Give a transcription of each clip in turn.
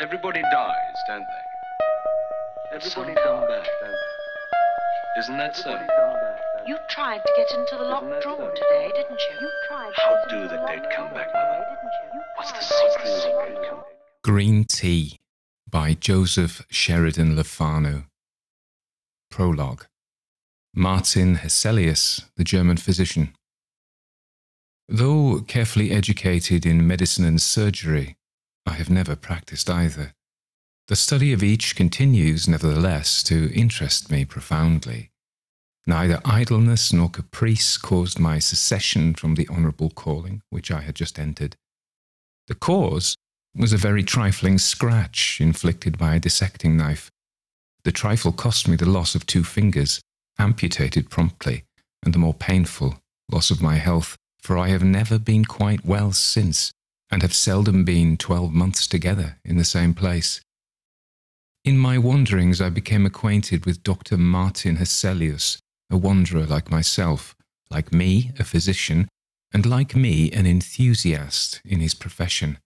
Everybody dies, don't they? Everybody come back, don't they? Isn't that so? You tried to get into the locked room today, didn't you? You tried. How do the dead come back, Mother? What's the secret? Green Tea by Joseph Sheridan Le Fanu. Prologue Martin Hesselius, the German physician. Though carefully educated in medicine and surgery, I have never practiced either. The study of each continues, nevertheless, to interest me profoundly. Neither idleness nor caprice caused my secession from the honourable calling which I had just entered. The cause was a very trifling scratch inflicted by a dissecting knife. The trifle cost me the loss of two fingers, amputated promptly, and the more painful loss of my health, for I have never been quite well since, and have seldom been twelve months together in the same place. In my wanderings, I became acquainted with Dr. Martin Hesselius, a wanderer like myself, like me, a physician, and like me, an enthusiast in his profession.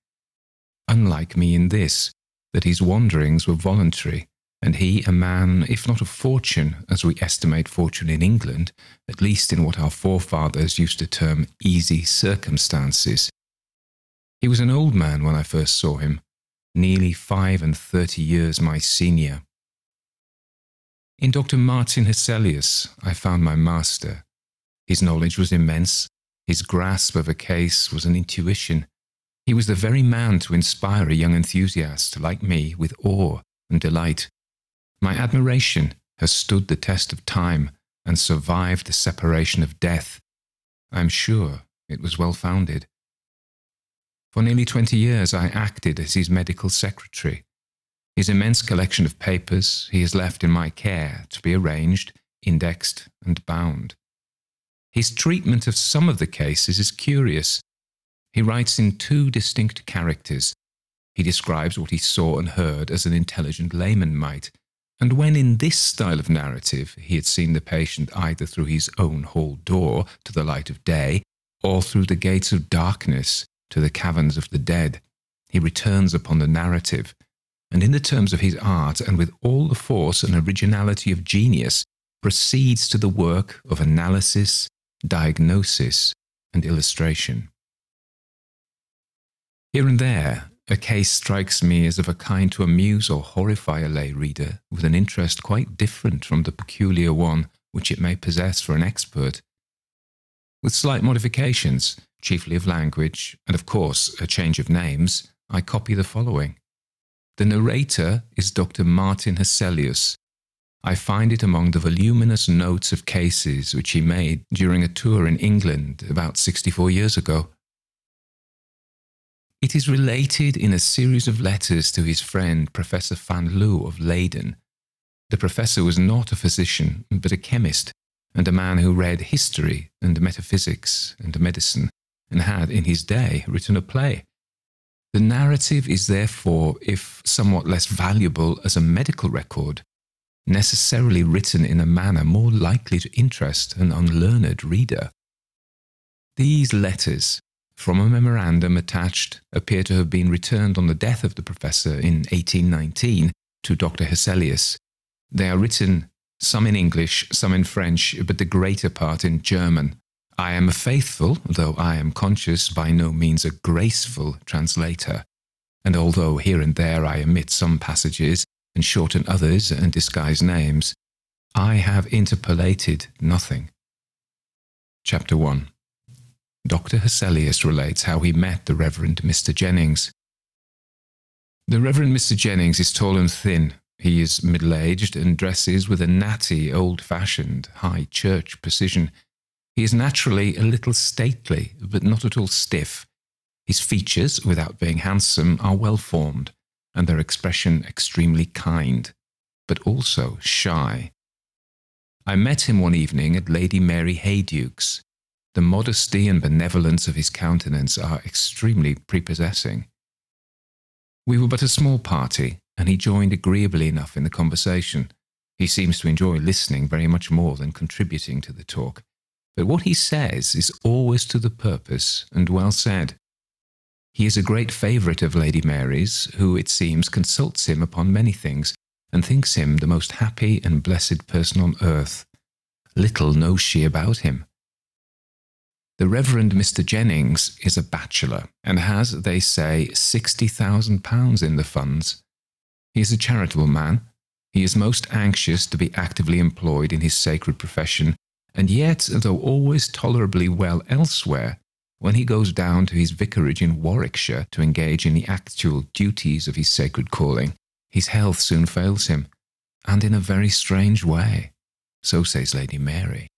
Unlike me in this, that his wanderings were voluntary, and he a man, if not of fortune, as we estimate fortune in England, at least in what our forefathers used to term easy circumstances, he was an old man when I first saw him, nearly five and thirty years my senior. In Dr. Martin Hesselius, I found my master. His knowledge was immense. His grasp of a case was an intuition. He was the very man to inspire a young enthusiast like me with awe and delight. My admiration has stood the test of time and survived the separation of death. I am sure it was well founded. For nearly 20 years, I acted as his medical secretary. His immense collection of papers he has left in my care to be arranged, indexed, and bound. His treatment of some of the cases is curious. He writes in two distinct characters. He describes what he saw and heard as an intelligent layman might, and when in this style of narrative he had seen the patient either through his own hall door to the light of day, or through the gates of darkness to the caverns of the dead. He returns upon the narrative, and in the terms of his art, and with all the force and originality of genius, proceeds to the work of analysis, diagnosis, and illustration. Here and there, a case strikes me as of a kind to amuse or horrify a lay reader with an interest quite different from the peculiar one which it may possess for an expert. With slight modifications, chiefly of language, and of course a change of names, I copy the following. The narrator is Dr. Martin Hesselius. I find it among the voluminous notes of cases which he made during a tour in England about 64 years ago. It is related in a series of letters to his friend Professor Van Loo of Leyden. The professor was not a physician, but a chemist, and a man who read history and metaphysics and medicine and had in his day written a play. The narrative is therefore, if somewhat less valuable as a medical record, necessarily written in a manner more likely to interest an unlearned reader. These letters, from a memorandum attached, appear to have been returned on the death of the professor in 1819 to Dr. Hesselius. They are written some in English, some in French, but the greater part in German, I am a faithful, though I am conscious by no means a graceful translator, and although here and there I omit some passages and shorten others and disguise names, I have interpolated nothing. Chapter 1 Dr. Hesselius relates how he met the Reverend Mr. Jennings. The Reverend Mr. Jennings is tall and thin. He is middle aged and dresses with a natty, old fashioned, high church precision he is naturally a little stately, but not at all stiff. His features, without being handsome, are well formed, and their expression extremely kind, but also shy. I met him one evening at Lady Mary Heyduke's. The modesty and benevolence of his countenance are extremely prepossessing. We were but a small party, and he joined agreeably enough in the conversation. He seems to enjoy listening very much more than contributing to the talk but what he says is always to the purpose and well said. He is a great favourite of Lady Mary's, who, it seems, consults him upon many things, and thinks him the most happy and blessed person on earth. Little knows she about him. The Reverend Mr. Jennings is a bachelor, and has, they say, £60,000 in the funds. He is a charitable man. He is most anxious to be actively employed in his sacred profession, and yet, though always tolerably well elsewhere, when he goes down to his vicarage in Warwickshire to engage in the actual duties of his sacred calling, his health soon fails him, and in a very strange way. So says Lady Mary.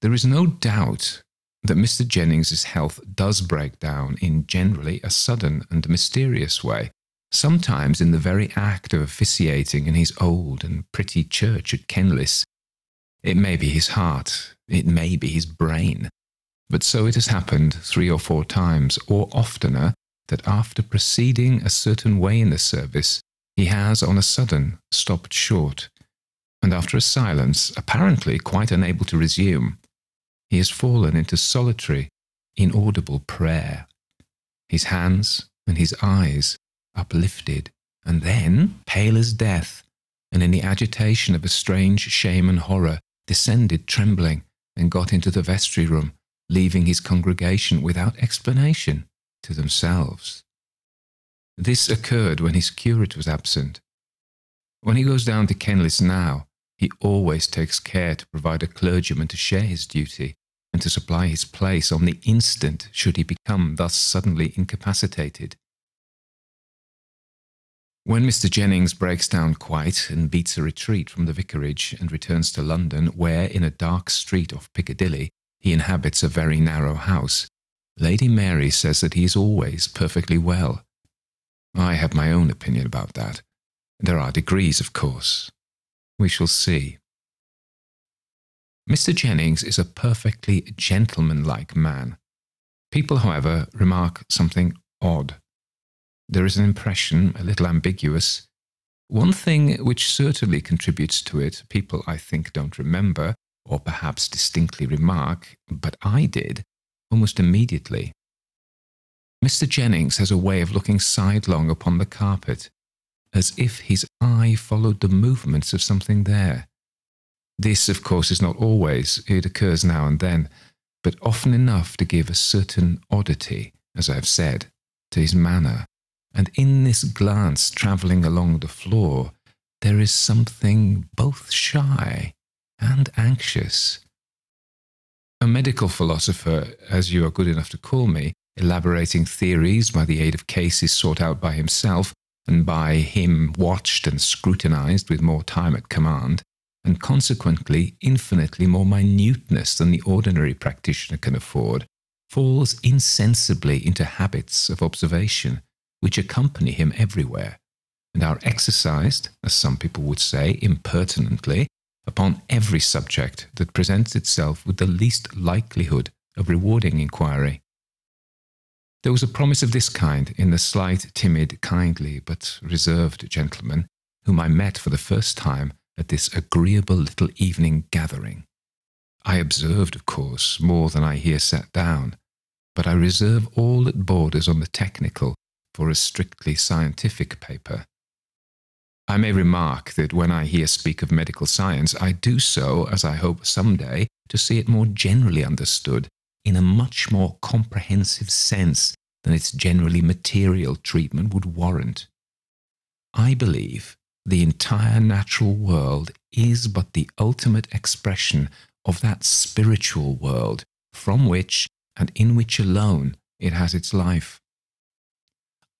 There is no doubt that Mr. Jennings's health does break down in generally a sudden and mysterious way, sometimes in the very act of officiating in his old and pretty church at Kenlis. It may be his heart, it may be his brain, but so it has happened three or four times, or oftener, that after proceeding a certain way in the service, he has on a sudden stopped short, and after a silence, apparently quite unable to resume, he has fallen into solitary, inaudible prayer, his hands and his eyes uplifted, and then, pale as death, and in the agitation of a strange shame and horror, descended trembling and got into the vestry room, leaving his congregation without explanation to themselves. This occurred when his curate was absent. When he goes down to Kenlis now, he always takes care to provide a clergyman to share his duty and to supply his place on the instant should he become thus suddenly incapacitated. When Mr. Jennings breaks down quite and beats a retreat from the vicarage and returns to London, where in a dark street off Piccadilly he inhabits a very narrow house, Lady Mary says that he is always perfectly well. I have my own opinion about that. There are degrees, of course. We shall see. Mr. Jennings is a perfectly gentlemanlike man. People, however, remark something odd. There is an impression, a little ambiguous. One thing which certainly contributes to it, people I think don't remember, or perhaps distinctly remark, but I did, almost immediately. Mr. Jennings has a way of looking sidelong upon the carpet, as if his eye followed the movements of something there. This, of course, is not always, it occurs now and then, but often enough to give a certain oddity, as I have said, to his manner. And in this glance travelling along the floor, there is something both shy and anxious. A medical philosopher, as you are good enough to call me, elaborating theories by the aid of cases sought out by himself, and by him watched and scrutinized with more time at command, and consequently infinitely more minuteness than the ordinary practitioner can afford, falls insensibly into habits of observation which accompany him everywhere, and are exercised, as some people would say, impertinently, upon every subject that presents itself with the least likelihood of rewarding inquiry. There was a promise of this kind in the slight, timid, kindly, but reserved gentleman whom I met for the first time at this agreeable little evening gathering. I observed, of course, more than I here set down, but I reserve all that borders on the technical for a strictly scientific paper. I may remark that when I here speak of medical science, I do so, as I hope some day, to see it more generally understood, in a much more comprehensive sense than its generally material treatment would warrant. I believe the entire natural world is but the ultimate expression of that spiritual world from which and in which alone it has its life.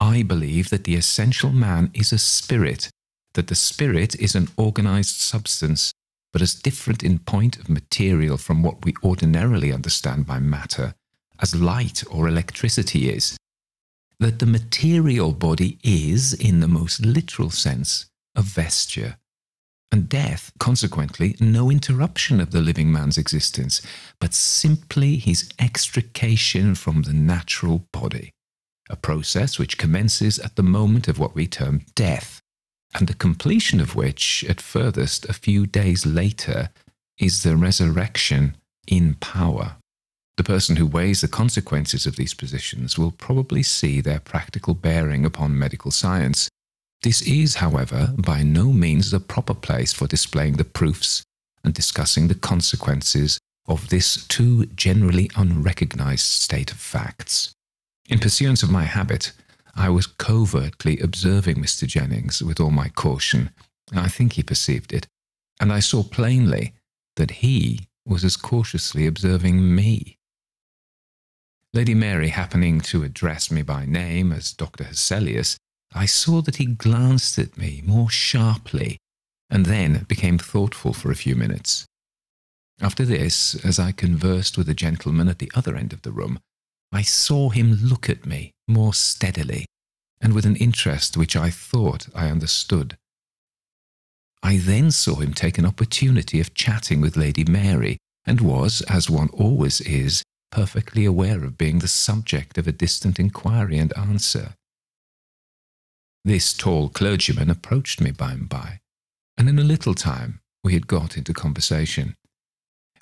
I believe that the essential man is a spirit, that the spirit is an organized substance, but as different in point of material from what we ordinarily understand by matter as light or electricity is, that the material body is, in the most literal sense, a vesture, and death, consequently, no interruption of the living man's existence, but simply his extrication from the natural body, a process which commences at the moment of what we term death, and the completion of which, at furthest a few days later, is the resurrection in power. The person who weighs the consequences of these positions will probably see their practical bearing upon medical science. This is, however, by no means the proper place for displaying the proofs and discussing the consequences of this too generally unrecognized state of facts. In pursuance of my habit, I was covertly observing Mr. Jennings with all my caution. I think he perceived it, and I saw plainly that he was as cautiously observing me. Lady Mary happening to address me by name as Dr. Hesselius, I saw that he glanced at me more sharply and then became thoughtful for a few minutes. After this, as I conversed with a gentleman at the other end of the room, I saw him look at me more steadily and with an interest which I thought I understood. I then saw him take an opportunity of chatting with Lady Mary and was, as one always is, perfectly aware of being the subject of a distant inquiry and answer. This tall clergyman approached me by and by, and in a little time we had got into conversation.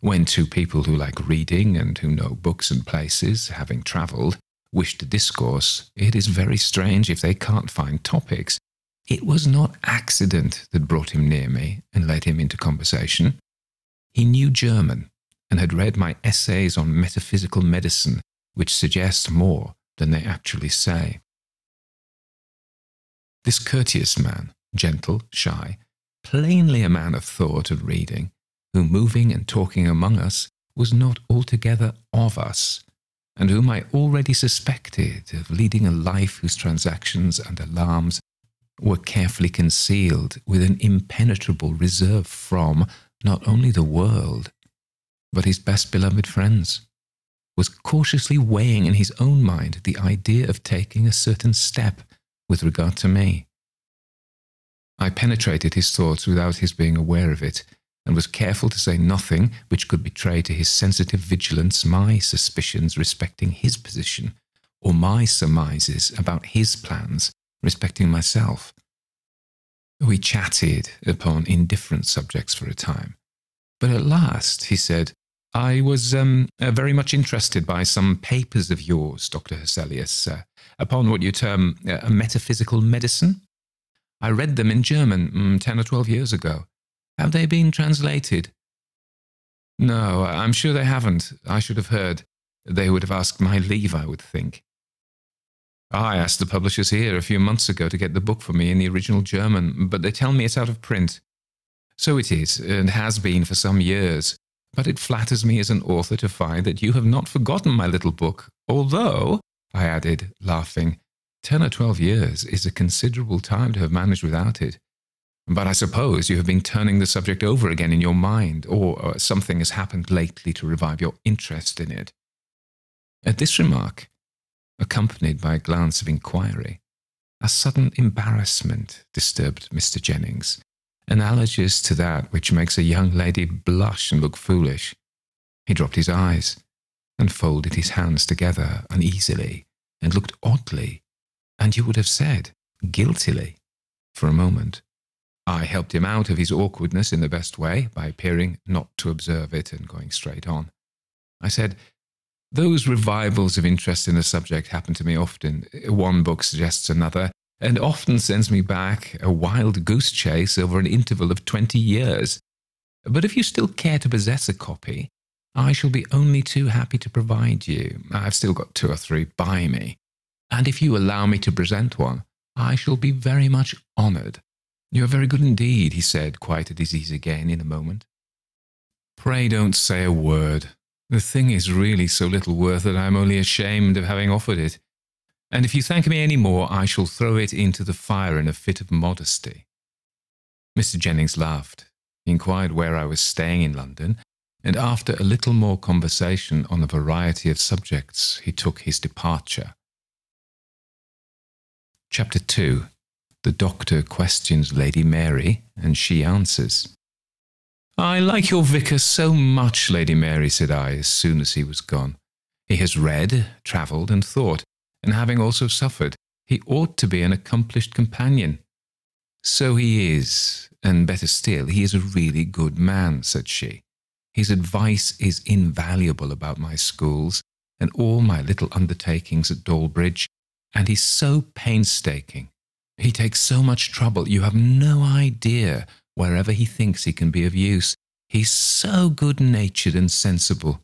When two people who like reading and who know books and places, having travelled, wish to discourse, it is very strange if they can't find topics. It was not accident that brought him near me and led him into conversation. He knew German and had read my essays on metaphysical medicine, which suggest more than they actually say. This courteous man, gentle, shy, plainly a man of thought and reading, who moving and talking among us was not altogether of us, and whom I already suspected of leading a life whose transactions and alarms were carefully concealed with an impenetrable reserve from not only the world, but his best beloved friends, was cautiously weighing in his own mind the idea of taking a certain step with regard to me. I penetrated his thoughts without his being aware of it, and was careful to say nothing which could betray to his sensitive vigilance my suspicions respecting his position, or my surmises about his plans respecting myself. We chatted upon indifferent subjects for a time, but at last he said, I was um, uh, very much interested by some papers of yours, Dr. Hesselius, uh, upon what you term uh, metaphysical medicine. I read them in German mm, 10 or 12 years ago. Have they been translated? No, I'm sure they haven't. I should have heard. They would have asked my leave, I would think. I asked the publishers here a few months ago to get the book for me in the original German, but they tell me it's out of print. So it is, and has been for some years. But it flatters me as an author to find that you have not forgotten my little book, although, I added, laughing, ten or twelve years is a considerable time to have managed without it. But I suppose you have been turning the subject over again in your mind, or, or something has happened lately to revive your interest in it. At this remark, accompanied by a glance of inquiry, a sudden embarrassment disturbed Mr. Jennings, analogous to that which makes a young lady blush and look foolish. He dropped his eyes and folded his hands together uneasily and looked oddly, and you would have said guiltily, for a moment. I helped him out of his awkwardness in the best way by appearing not to observe it and going straight on. I said, Those revivals of interest in a subject happen to me often. One book suggests another, and often sends me back a wild goose chase over an interval of twenty years. But if you still care to possess a copy, I shall be only too happy to provide you. I've still got two or three by me. And if you allow me to present one, I shall be very much honoured. You are very good indeed, he said, quite at his ease again in a moment. Pray don't say a word. The thing is really so little worth that I am only ashamed of having offered it. And if you thank me any more, I shall throw it into the fire in a fit of modesty. Mr. Jennings laughed. He inquired where I was staying in London, and after a little more conversation on a variety of subjects, he took his departure. Chapter 2 the doctor questions Lady Mary, and she answers. I like your vicar so much, Lady Mary, said I, as soon as he was gone. He has read, travelled, and thought, and having also suffered, he ought to be an accomplished companion. So he is, and better still, he is a really good man, said she. His advice is invaluable about my schools and all my little undertakings at Dawlbridge, and he's so painstaking. He takes so much trouble, you have no idea wherever he thinks he can be of use. He's so good natured and sensible.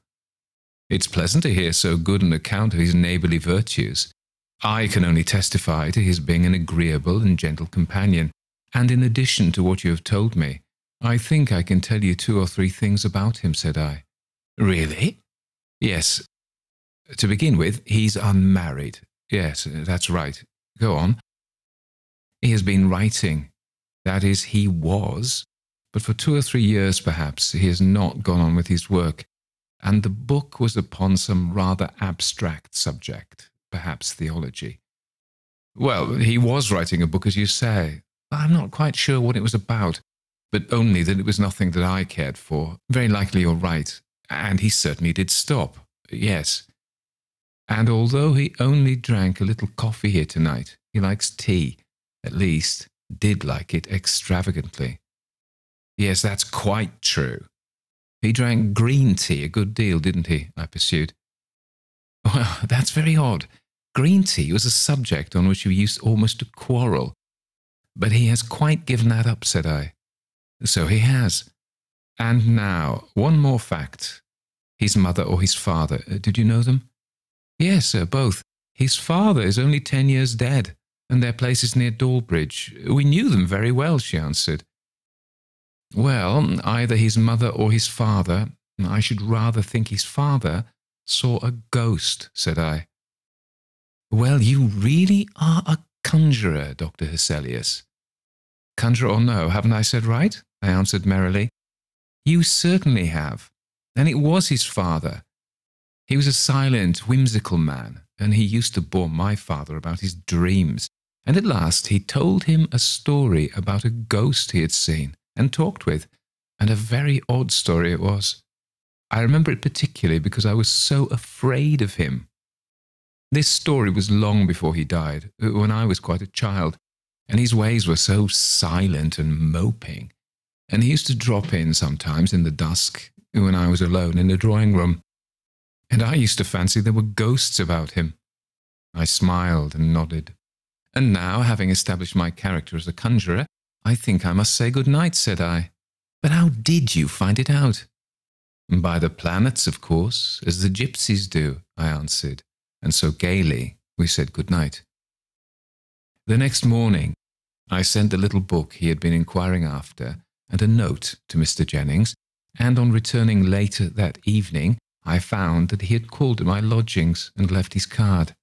It's pleasant to hear so good an account of his neighbourly virtues. I can only testify to his being an agreeable and gentle companion, and in addition to what you have told me, I think I can tell you two or three things about him, said I. Really? Yes. To begin with, he's unmarried. Yes, that's right. Go on. He has been writing. That is, he was. But for two or three years, perhaps, he has not gone on with his work. And the book was upon some rather abstract subject, perhaps theology. Well, he was writing a book, as you say. I'm not quite sure what it was about but only that it was nothing that I cared for. Very likely you're right. And he certainly did stop. Yes. And although he only drank a little coffee here tonight, he likes tea, at least, did like it extravagantly. Yes, that's quite true. He drank green tea a good deal, didn't he? I pursued. Well, that's very odd. Green tea was a subject on which we used almost to quarrel. But he has quite given that up, said I. So he has. And now, one more fact. His mother or his father, uh, did you know them? Yes, sir, both. His father is only ten years dead, and their place is near Dawlbridge. We knew them very well, she answered. Well, either his mother or his father, I should rather think his father, saw a ghost, said I. Well, you really are a conjurer, Dr. Hesselius. Conjurer or no, haven't I said right? I answered merrily. You certainly have. And it was his father. He was a silent, whimsical man, and he used to bore my father about his dreams. And at last he told him a story about a ghost he had seen and talked with, and a very odd story it was. I remember it particularly because I was so afraid of him. This story was long before he died, when I was quite a child, and his ways were so silent and moping and he used to drop in sometimes in the dusk when I was alone in the drawing room, and I used to fancy there were ghosts about him. I smiled and nodded. And now, having established my character as a conjurer, I think I must say good night, said I. But how did you find it out? By the planets, of course, as the gypsies do, I answered, and so gaily we said good night. The next morning, I sent the little book he had been inquiring after and a note to Mr. Jennings, and on returning later that evening, I found that he had called at my lodgings and left his card.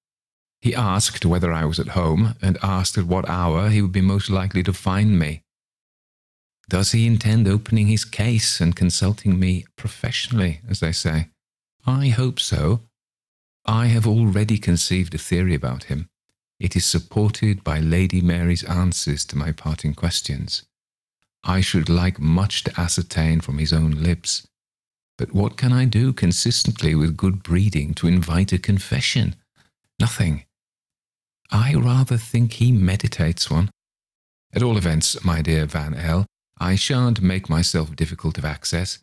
He asked whether I was at home, and asked at what hour he would be most likely to find me. Does he intend opening his case and consulting me professionally, as they say? I hope so. I have already conceived a theory about him. It is supported by Lady Mary's answers to my parting questions. I should like much to ascertain from his own lips. But what can I do consistently with good breeding to invite a confession? Nothing. I rather think he meditates one. At all events, my dear Van L., I shan't make myself difficult of access.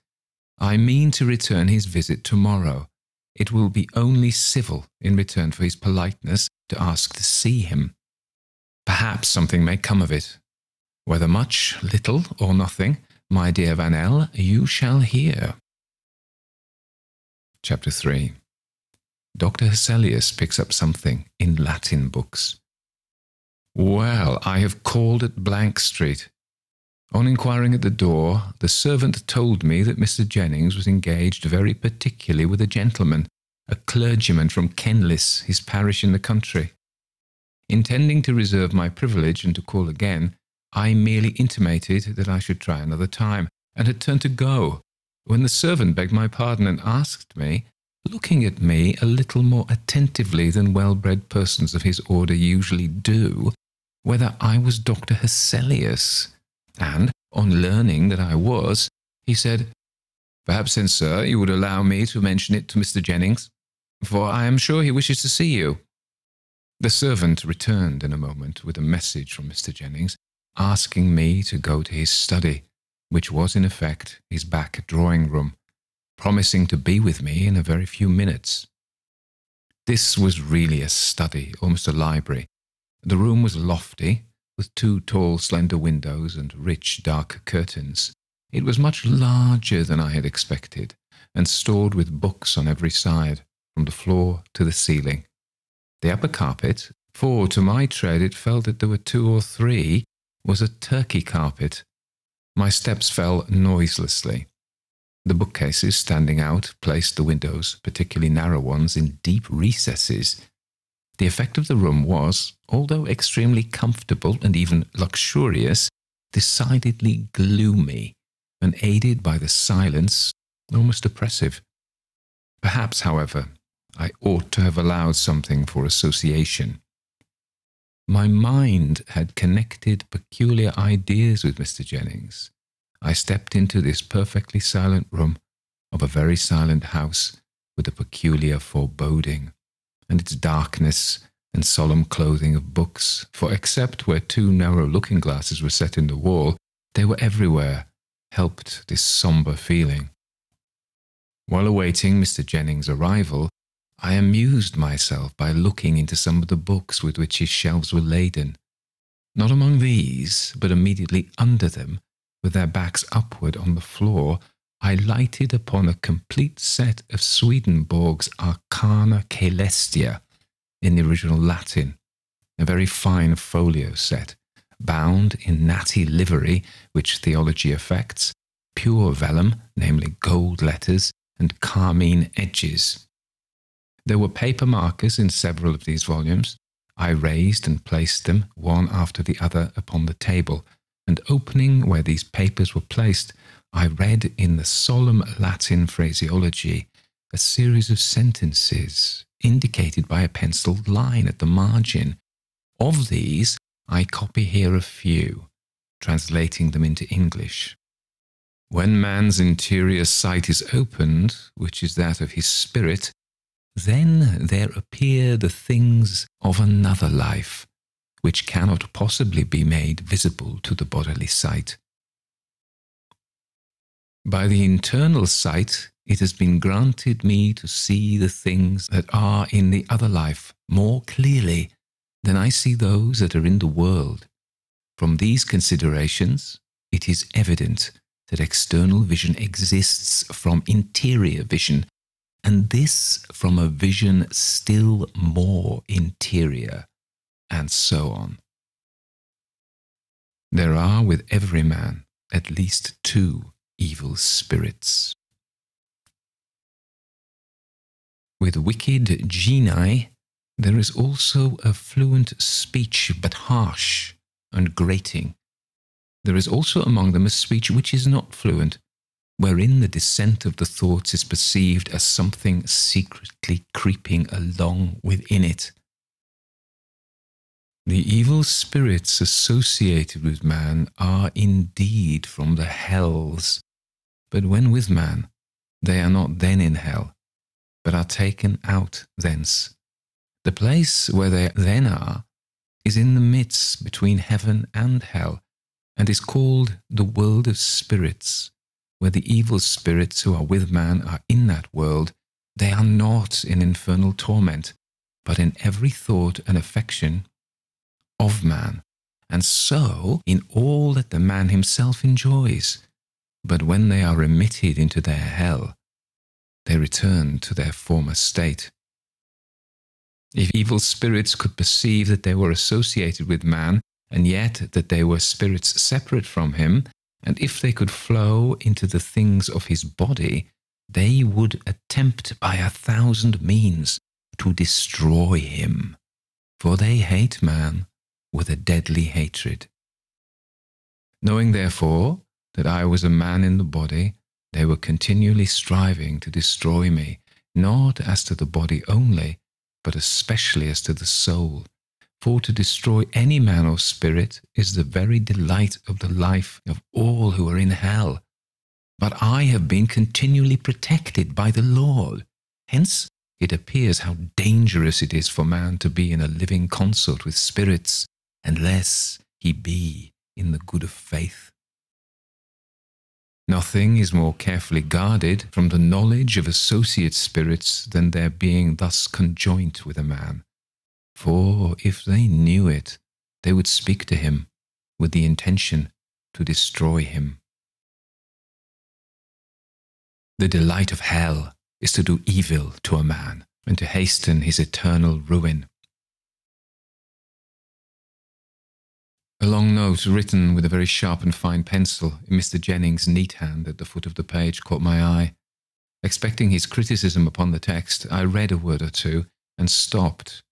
I mean to return his visit tomorrow. It will be only civil in return for his politeness to ask to see him. Perhaps something may come of it, whether much, little, or nothing, my dear Van L, you shall hear. Chapter 3 Dr. Hesselius picks up something in Latin books. Well, I have called at Blank Street. On inquiring at the door, the servant told me that Mr. Jennings was engaged very particularly with a gentleman, a clergyman from Kenlis, his parish in the country. Intending to reserve my privilege and to call again, I merely intimated that I should try another time, and had turned to go, when the servant begged my pardon and asked me, looking at me a little more attentively than well bred persons of his order usually do, whether I was Dr. Hesselius. And, on learning that I was, he said, Perhaps then, sir, you would allow me to mention it to Mr. Jennings, for I am sure he wishes to see you. The servant returned in a moment with a message from Mr. Jennings, asking me to go to his study, which was in effect his back drawing room, promising to be with me in a very few minutes. This was really a study, almost a library. The room was lofty, with two tall, slender windows and rich, dark curtains. It was much larger than I had expected, and stored with books on every side, from the floor to the ceiling. The upper carpet, for to my tread it felt that there were two or three, was a Turkey carpet. My steps fell noiselessly. The bookcases standing out placed the windows, particularly narrow ones, in deep recesses. The effect of the room was, although extremely comfortable and even luxurious, decidedly gloomy, and aided by the silence, almost oppressive. Perhaps, however, I ought to have allowed something for association. My mind had connected peculiar ideas with Mr. Jennings. I stepped into this perfectly silent room of a very silent house with a peculiar foreboding, and its darkness and solemn clothing of books, for except where two narrow looking glasses were set in the wall, they were everywhere, helped this sombre feeling. While awaiting Mr. Jennings' arrival, I amused myself by looking into some of the books with which his shelves were laden. Not among these, but immediately under them, with their backs upward on the floor, I lighted upon a complete set of Swedenborg's Arcana Caelestia in the original Latin, a very fine folio set, bound in natty livery, which theology affects, pure vellum, namely gold letters, and carmine edges. There were paper markers in several of these volumes. I raised and placed them one after the other upon the table, and opening where these papers were placed, I read in the solemn Latin phraseology a series of sentences indicated by a penciled line at the margin. Of these, I copy here a few, translating them into English. When man's interior sight is opened, which is that of his spirit, then there appear the things of another life, which cannot possibly be made visible to the bodily sight. By the internal sight, it has been granted me to see the things that are in the other life more clearly than I see those that are in the world. From these considerations, it is evident that external vision exists from interior vision, and this from a vision still more interior and so on. There are with every man at least two evil spirits. With wicked genii, there is also a fluent speech, but harsh and grating. There is also among them a speech which is not fluent, wherein the descent of the thoughts is perceived as something secretly creeping along within it the evil spirits associated with man are indeed from the hells, but when with man, they are not then in hell, but are taken out thence. The place where they then are is in the midst between heaven and hell, and is called the world of spirits, where the evil spirits who are with man are in that world. They are not in infernal torment, but in every thought and affection of man, and so in all that the man himself enjoys. But when they are remitted into their hell, they return to their former state. If evil spirits could perceive that they were associated with man, and yet that they were spirits separate from him, and if they could flow into the things of his body, they would attempt by a thousand means to destroy him. For they hate man with a deadly hatred. Knowing, therefore, that I was a man in the body, they were continually striving to destroy me, not as to the body only, but especially as to the soul. For to destroy any man or spirit is the very delight of the life of all who are in hell. But I have been continually protected by the Lord. Hence, it appears how dangerous it is for man to be in a living consort with spirits, unless he be in the good of faith. Nothing is more carefully guarded from the knowledge of associate spirits than their being thus conjoint with a man. For if they knew it, they would speak to him with the intention to destroy him. The delight of hell is to do evil to a man and to hasten his eternal ruin. A long note written with a very sharp and fine pencil in Mr. Jennings' neat hand at the foot of the page caught my eye. Expecting his criticism upon the text, I read a word or two and stopped,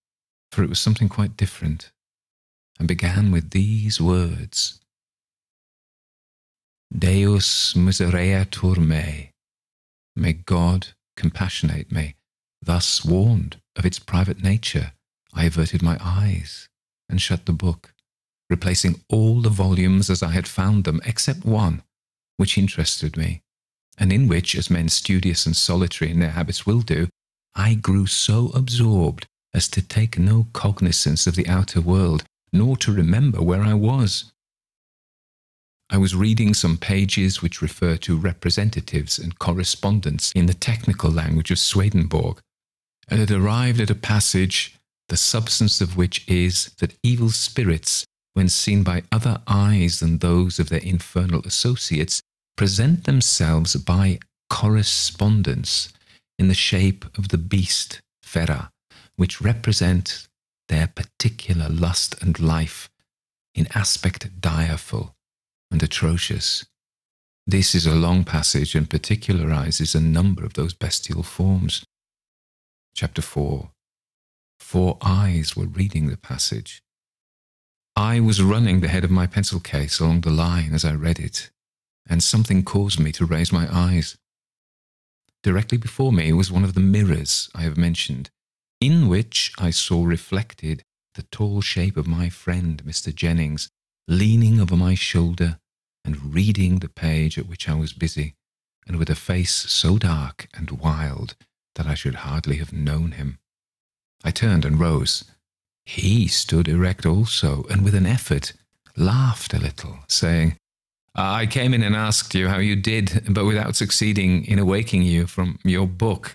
for it was something quite different, and began with these words Deus misereatur me. May God compassionate me. Thus warned of its private nature, I averted my eyes and shut the book replacing all the volumes as I had found them, except one, which interested me, and in which, as men studious and solitary in their habits will do, I grew so absorbed as to take no cognizance of the outer world, nor to remember where I was. I was reading some pages which refer to representatives and correspondence in the technical language of Swedenborg, and had arrived at a passage, the substance of which is that evil spirits when seen by other eyes than those of their infernal associates, present themselves by correspondence in the shape of the beast, Fera, which represent their particular lust and life in aspect direful and atrocious. This is a long passage and particularizes a number of those bestial forms. Chapter 4 Four eyes were reading the passage I was running the head of my pencil case along the line as I read it, and something caused me to raise my eyes. Directly before me was one of the mirrors I have mentioned, in which I saw reflected the tall shape of my friend, Mr. Jennings, leaning over my shoulder and reading the page at which I was busy, and with a face so dark and wild that I should hardly have known him. I turned and rose he stood erect also, and with an effort laughed a little, saying, I came in and asked you how you did, but without succeeding in awaking you from your book.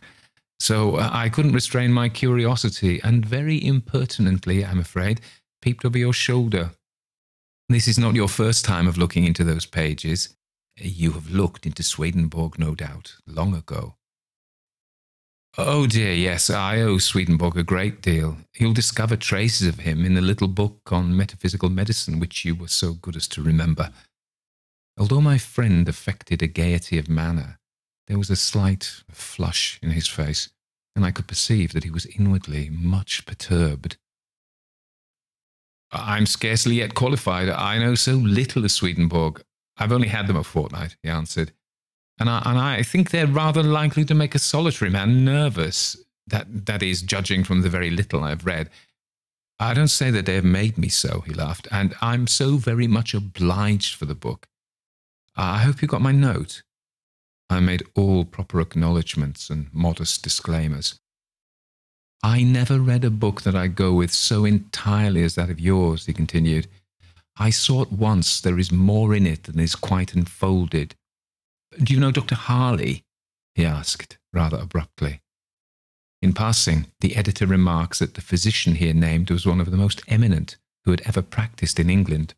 So uh, I couldn't restrain my curiosity, and very impertinently, I'm afraid, peeped over your shoulder. This is not your first time of looking into those pages. You have looked into Swedenborg, no doubt, long ago. Oh dear, yes, I owe Swedenborg a great deal. You'll discover traces of him in the little book on metaphysical medicine which you were so good as to remember. Although my friend affected a gaiety of manner, there was a slight flush in his face, and I could perceive that he was inwardly much perturbed. I'm scarcely yet qualified. I know so little of Swedenborg. I've only had them a fortnight, he answered. And I, and I think they're rather likely to make a solitary man nervous. That, that is, judging from the very little I've read. I don't say that they have made me so, he laughed, and I'm so very much obliged for the book. I hope you got my note. I made all proper acknowledgments and modest disclaimers. I never read a book that I go with so entirely as that of yours, he continued. I saw at once there is more in it than is quite unfolded. Do you know Dr. Harley? he asked, rather abruptly. In passing, the editor remarks that the physician here named was one of the most eminent who had ever practiced in England.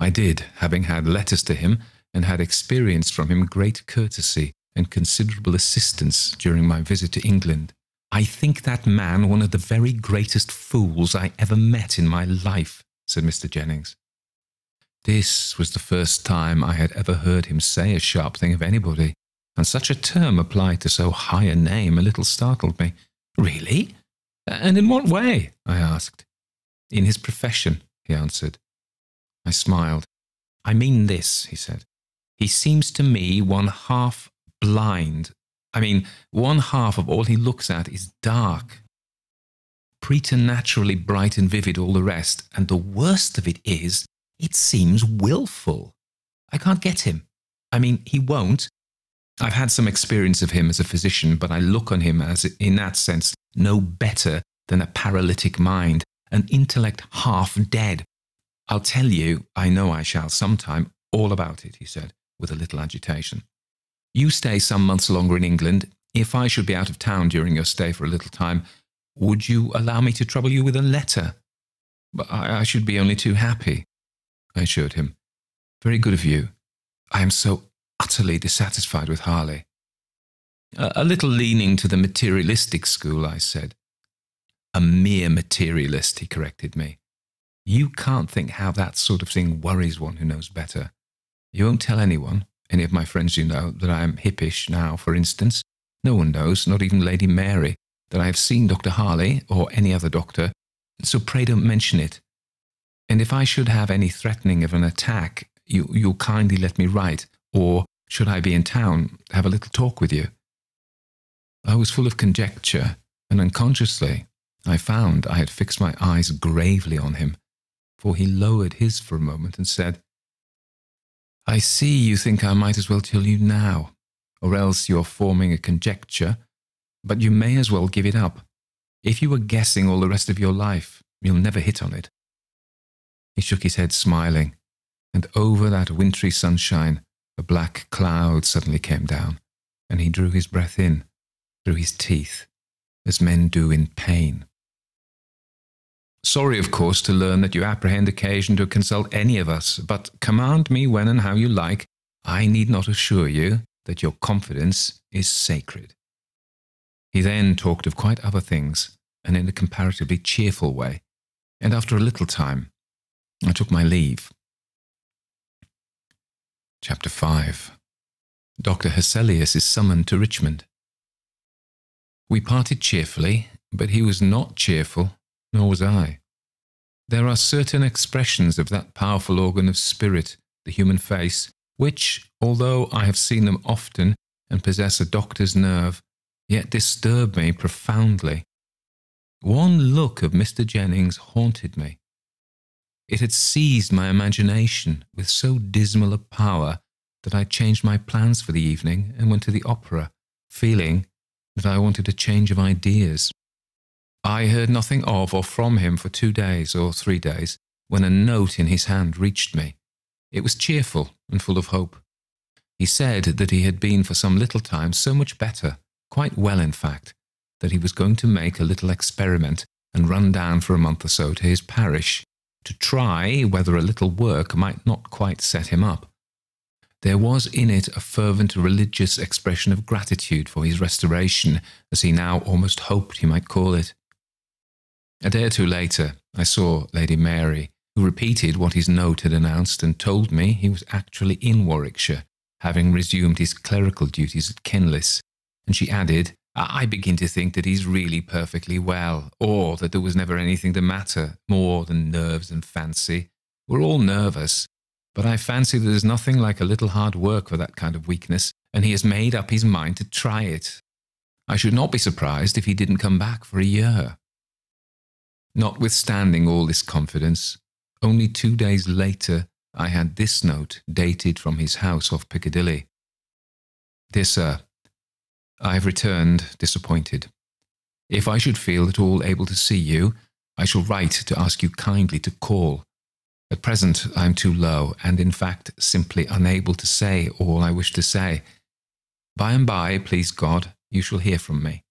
I did, having had letters to him and had experienced from him great courtesy and considerable assistance during my visit to England. I think that man one of the very greatest fools I ever met in my life, said Mr. Jennings. This was the first time I had ever heard him say a sharp thing of anybody, and such a term applied to so high a name a little startled me. Really? And in what way? I asked. In his profession, he answered. I smiled. I mean this, he said. He seems to me one half blind. I mean, one half of all he looks at is dark. Preternaturally bright and vivid, all the rest. And the worst of it is it seems willful. I can't get him. I mean, he won't. I've had some experience of him as a physician, but I look on him as, in that sense, no better than a paralytic mind, an intellect half dead. I'll tell you, I know I shall sometime, all about it, he said, with a little agitation. You stay some months longer in England. If I should be out of town during your stay for a little time, would you allow me to trouble you with a letter? But I, I should be only too happy. I assured him. Very good of you. I am so utterly dissatisfied with Harley. A, little leaning to the materialistic school, I said. A mere materialist, he corrected me. You can't think how that sort of thing worries one who knows better. You won't tell anyone, any of my friends you know, that I am hippish now, for instance. No one knows, not even Lady Mary, that I have seen Dr. Harley or any other doctor, so pray don't mention it. And if I should have any threatening of an attack, you, you'll kindly let me write, or, should I be in town, have a little talk with you. I was full of conjecture, and unconsciously I found I had fixed my eyes gravely on him, for he lowered his for a moment and said, I see you think I might as well tell you now, or else you're forming a conjecture, but you may as well give it up. If you were guessing all the rest of your life, you'll never hit on it. He shook his head, smiling, and over that wintry sunshine, a black cloud suddenly came down, and he drew his breath in through his teeth, as men do in pain. Sorry, of course, to learn that you apprehend occasion to consult any of us, but command me when and how you like. I need not assure you that your confidence is sacred. He then talked of quite other things, and in a comparatively cheerful way, and after a little time, I took my leave. Chapter 5 Dr. Hesselius is summoned to Richmond. We parted cheerfully, but he was not cheerful nor was I. There are certain expressions of that powerful organ of spirit, the human face, which, although I have seen them often and possess a doctor's nerve, yet disturb me profoundly. One look of Mr. Jennings haunted me. It had seized my imagination with so dismal a power that I changed my plans for the evening and went to the opera, feeling that I wanted a change of ideas. I heard nothing of or from him for two days or three days when a note in his hand reached me. It was cheerful and full of hope. He said that he had been for some little time so much better, quite well in fact, that he was going to make a little experiment and run down for a month or so to his parish to try whether a little work might not quite set him up. There was in it a fervent religious expression of gratitude for his restoration, as he now almost hoped he might call it. A day or two later, I saw Lady Mary, who repeated what his note had announced and told me he was actually in Warwickshire, having resumed his clerical duties at Kenlis, and she added, I begin to think that he's really perfectly well, or that there was never anything the matter more than nerves and fancy. We're all nervous, but I fancy there's nothing like a little hard work for that kind of weakness, and he has made up his mind to try it. I should not be surprised if he didn't come back for a year. Notwithstanding all this confidence, only two days later I had this note dated from his house off Piccadilly. Dear Sir, I have returned disappointed. If I should feel at all able to see you, I shall write to ask you kindly to call. At present, I am too low, and in fact, simply unable to say all I wish to say. By and by, please God, you shall hear from me.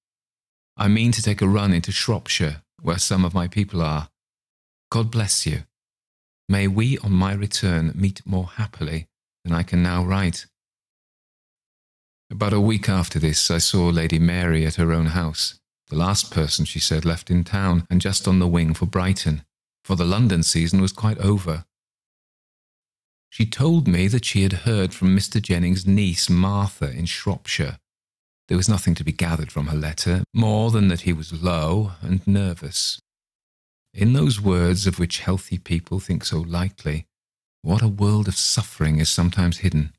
I mean to take a run into Shropshire where some of my people are. God bless you. May we on my return meet more happily than I can now write. About a week after this, I saw Lady Mary at her own house, the last person, she said, left in town and just on the wing for Brighton, for the London season was quite over. She told me that she had heard from Mr. Jennings' niece, Martha, in Shropshire, there was nothing to be gathered from her letter, more than that he was low and nervous. In those words of which healthy people think so lightly, what a world of suffering is sometimes hidden.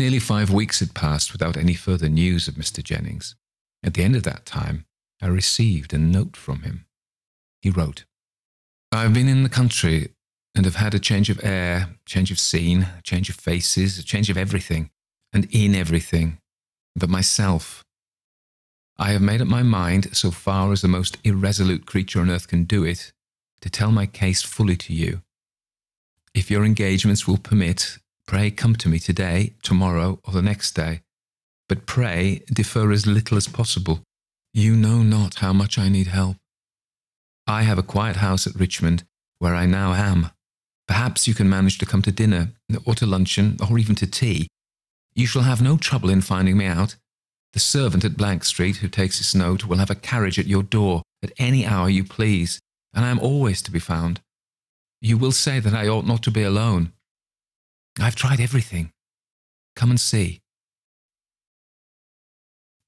Nearly five weeks had passed without any further news of Mr. Jennings. At the end of that time, I received a note from him. He wrote, I have been in the country and have had a change of air, change of scene, a change of faces, a change of everything, and in everything, but myself. I have made up my mind, so far as the most irresolute creature on earth can do it, to tell my case fully to you. If your engagements will permit, Pray come to me today, tomorrow, or the next day. But pray defer as little as possible. You know not how much I need help. I have a quiet house at Richmond, where I now am. Perhaps you can manage to come to dinner, or to luncheon, or even to tea. You shall have no trouble in finding me out. The servant at Blank Street who takes this note will have a carriage at your door at any hour you please, and I am always to be found. You will say that I ought not to be alone. I've tried everything. Come and see.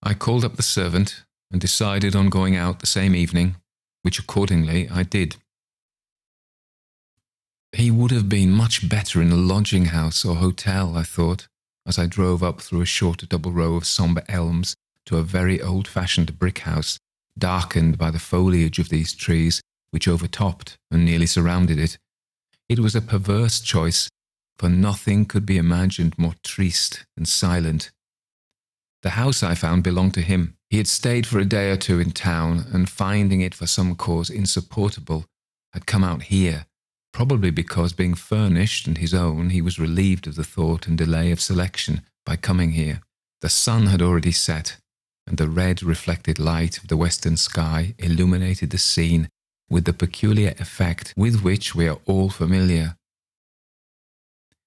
I called up the servant and decided on going out the same evening, which accordingly I did. He would have been much better in a lodging house or hotel, I thought, as I drove up through a short double row of sombre elms to a very old fashioned brick house, darkened by the foliage of these trees which overtopped and nearly surrounded it. It was a perverse choice, for nothing could be imagined more triste and silent. The house I found belonged to him. He had stayed for a day or two in town, and finding it for some cause insupportable, had come out here probably because, being furnished and his own, he was relieved of the thought and delay of selection by coming here. The sun had already set, and the red reflected light of the western sky illuminated the scene with the peculiar effect with which we are all familiar.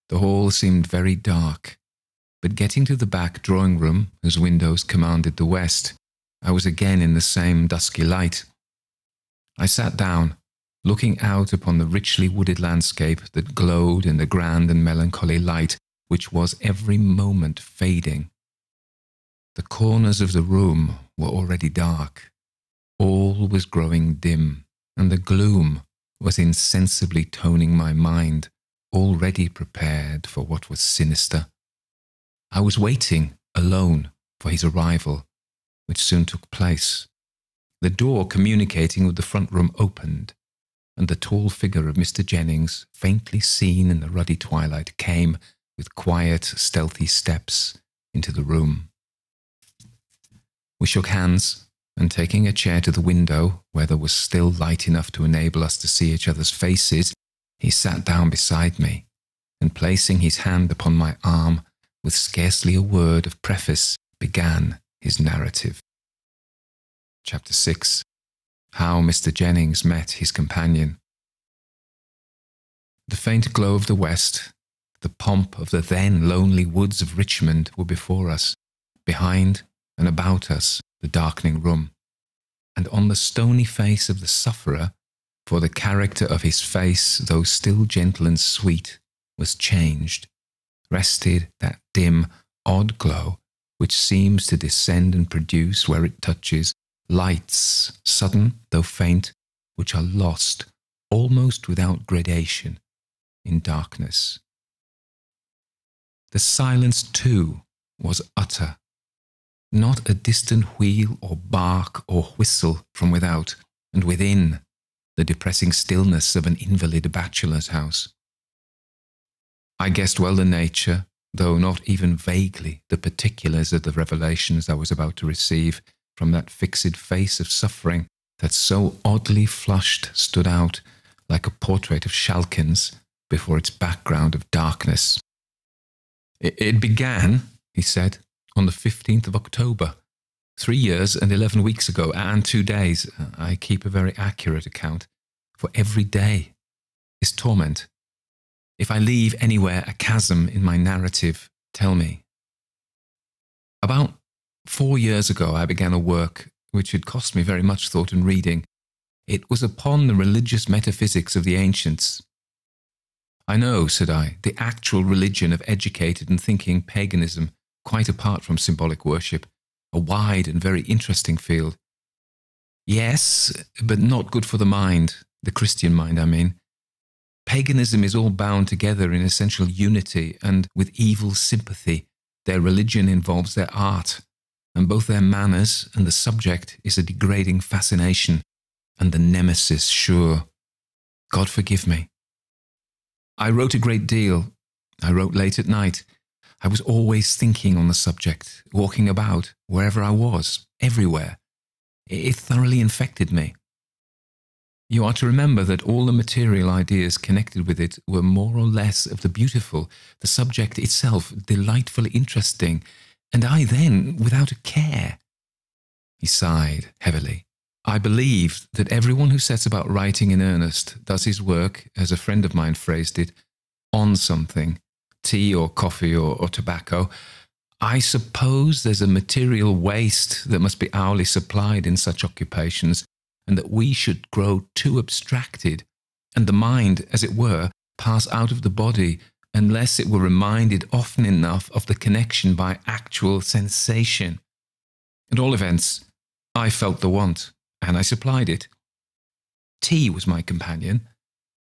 The hall seemed very dark, but getting to the back drawing room, whose windows commanded the west, I was again in the same dusky light. I sat down looking out upon the richly wooded landscape that glowed in the grand and melancholy light which was every moment fading. The corners of the room were already dark. All was growing dim, and the gloom was insensibly toning my mind, already prepared for what was sinister. I was waiting, alone, for his arrival, which soon took place. The door communicating with the front room opened, and the tall figure of Mr. Jennings, faintly seen in the ruddy twilight, came with quiet, stealthy steps into the room. We shook hands, and taking a chair to the window, where there was still light enough to enable us to see each other's faces, he sat down beside me, and placing his hand upon my arm, with scarcely a word of preface, began his narrative. Chapter 6 how Mr. Jennings met his companion. The faint glow of the west, the pomp of the then lonely woods of Richmond were before us, behind and about us the darkening room, and on the stony face of the sufferer, for the character of his face, though still gentle and sweet, was changed, rested that dim, odd glow which seems to descend and produce where it touches lights, sudden though faint, which are lost almost without gradation in darkness. The silence, too, was utter. Not a distant wheel or bark or whistle from without, and within, the depressing stillness of an invalid bachelor's house. I guessed well the nature, though not even vaguely the particulars of the revelations I was about to receive, from that fixed face of suffering that so oddly flushed stood out like a portrait of Schalken's before its background of darkness. It, it began, he said, on the 15th of October, three years and 11 weeks ago, and two days. I keep a very accurate account, for every day is torment. If I leave anywhere a chasm in my narrative, tell me. About Four years ago, I began a work which had cost me very much thought and reading. It was upon the religious metaphysics of the ancients. I know, said I, the actual religion of educated and thinking paganism, quite apart from symbolic worship, a wide and very interesting field. Yes, but not good for the mind, the Christian mind, I mean. Paganism is all bound together in essential unity and with evil sympathy. Their religion involves their art, and both their manners and the subject is a degrading fascination, and the nemesis sure. God forgive me. I wrote a great deal. I wrote late at night. I was always thinking on the subject, walking about, wherever I was, everywhere. It thoroughly infected me. You are to remember that all the material ideas connected with it were more or less of the beautiful, the subject itself delightfully interesting, and I then without a care. He sighed heavily. I believe that everyone who sets about writing in earnest does his work, as a friend of mine phrased it, on something tea or coffee or, or tobacco. I suppose there's a material waste that must be hourly supplied in such occupations and that we should grow too abstracted, and the mind, as it were, pass out of the body unless it were reminded often enough of the connection by actual sensation. At all events, I felt the want, and I supplied it. Tea was my companion.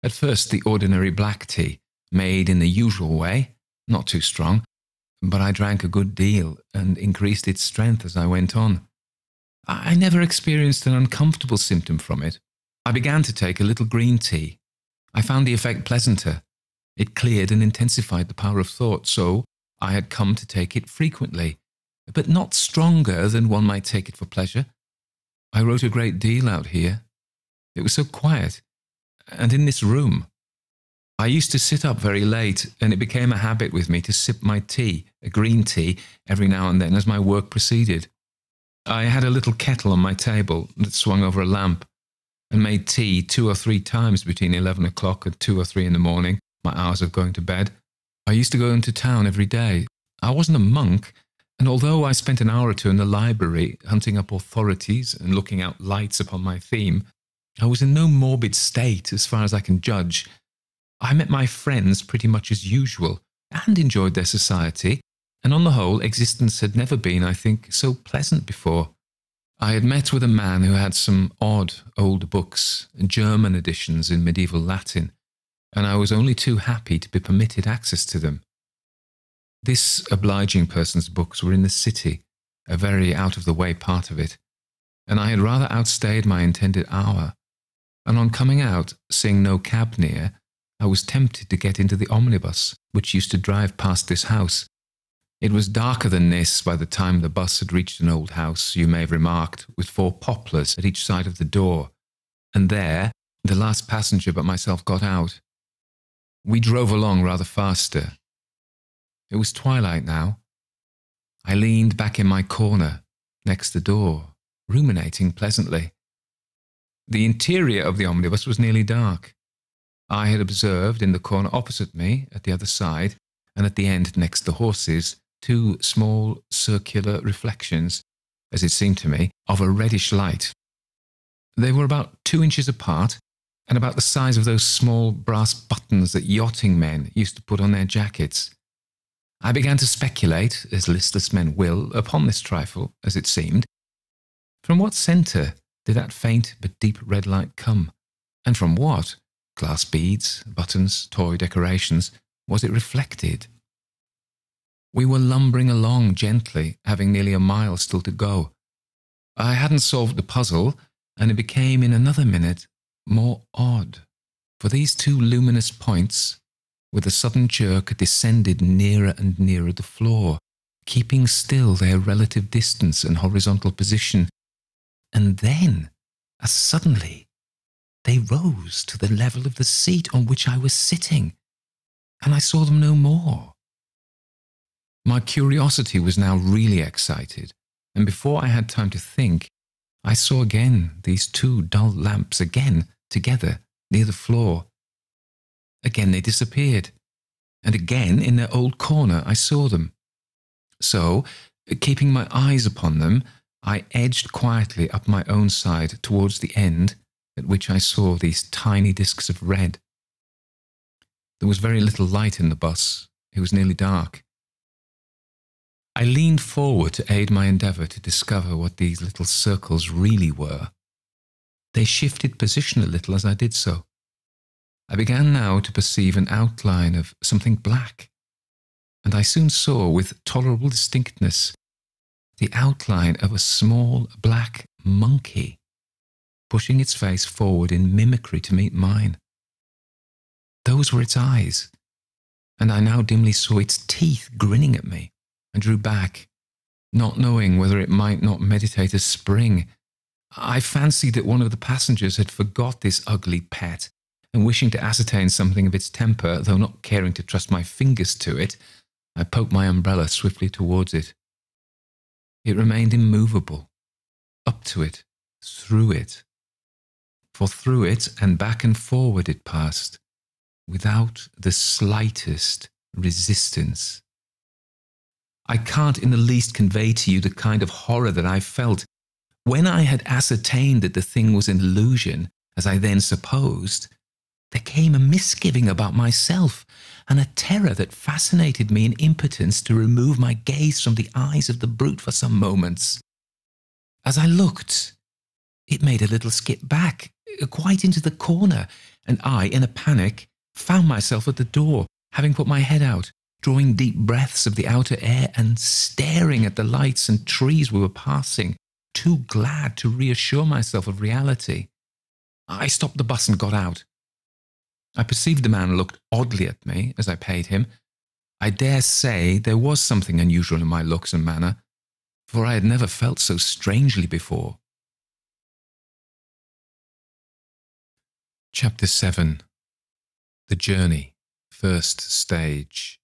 At first, the ordinary black tea, made in the usual way, not too strong, but I drank a good deal and increased its strength as I went on. I never experienced an uncomfortable symptom from it. I began to take a little green tea. I found the effect pleasanter. It cleared and intensified the power of thought, so I had come to take it frequently, but not stronger than one might take it for pleasure. I wrote a great deal out here. It was so quiet, and in this room. I used to sit up very late, and it became a habit with me to sip my tea, a green tea, every now and then as my work proceeded. I had a little kettle on my table that swung over a lamp and made tea two or three times between 11 o'clock and 2 or 3 in the morning, my hours of going to bed. I used to go into town every day. I wasn't a monk, and although I spent an hour or two in the library hunting up authorities and looking out lights upon my theme, I was in no morbid state as far as I can judge. I met my friends pretty much as usual and enjoyed their society and on the whole, existence had never been, I think, so pleasant before. I had met with a man who had some odd old books, German editions in medieval Latin, and I was only too happy to be permitted access to them. This obliging person's books were in the city, a very out of the way part of it, and I had rather outstayed my intended hour. And on coming out, seeing no cab near, I was tempted to get into the omnibus which used to drive past this house it was darker than this by the time the bus had reached an old house, you may have remarked, with four poplars at each side of the door. And there, the last passenger but myself got out. We drove along rather faster. It was twilight now. I leaned back in my corner, next the door, ruminating pleasantly. The interior of the omnibus was nearly dark. I had observed in the corner opposite me, at the other side, and at the end next the horses, two small circular reflections, as it seemed to me, of a reddish light. They were about two inches apart and about the size of those small brass buttons that yachting men used to put on their jackets. I began to speculate, as listless men will, upon this trifle, as it seemed. From what centre did that faint but deep red light come? And from what, glass beads, buttons, toy decorations, was it reflected? We were lumbering along gently, having nearly a mile still to go. I hadn't solved the puzzle, and it became in another minute more odd, for these two luminous points, with a sudden jerk, descended nearer and nearer the floor, keeping still their relative distance and horizontal position. And then, as suddenly, they rose to the level of the seat on which I was sitting, and I saw them no more. My curiosity was now really excited, and before I had time to think, I saw again these two dull lamps again together near the floor. Again they disappeared, and again in their old corner I saw them. So, keeping my eyes upon them, I edged quietly up my own side towards the end at which I saw these tiny discs of red. There was very little light in the bus. It was nearly dark. I leaned forward to aid my endeavour to discover what these little circles really were. They shifted position a little as I did so. I began now to perceive an outline of something black, and I soon saw with tolerable distinctness the outline of a small black monkey pushing its face forward in mimicry to meet mine. Those were its eyes, and I now dimly saw its teeth grinning at me. I drew back, not knowing whether it might not meditate a spring. I fancied that one of the passengers had forgot this ugly pet, and wishing to ascertain something of its temper, though not caring to trust my fingers to it, I poked my umbrella swiftly towards it. It remained immovable, up to it, through it. For through it and back and forward it passed, without the slightest resistance. I can't in the least convey to you the kind of horror that I felt when I had ascertained that the thing was an illusion, as I then supposed. There came a misgiving about myself and a terror that fascinated me in impotence to remove my gaze from the eyes of the brute for some moments. As I looked, it made a little skip back, quite into the corner, and I, in a panic, found myself at the door, having put my head out, drawing deep breaths of the outer air and staring at the lights and trees we were passing, too glad to reassure myself of reality. I stopped the bus and got out. I perceived the man looked oddly at me as I paid him. I dare say there was something unusual in my looks and manner, for I had never felt so strangely before. Chapter 7 The Journey, First Stage.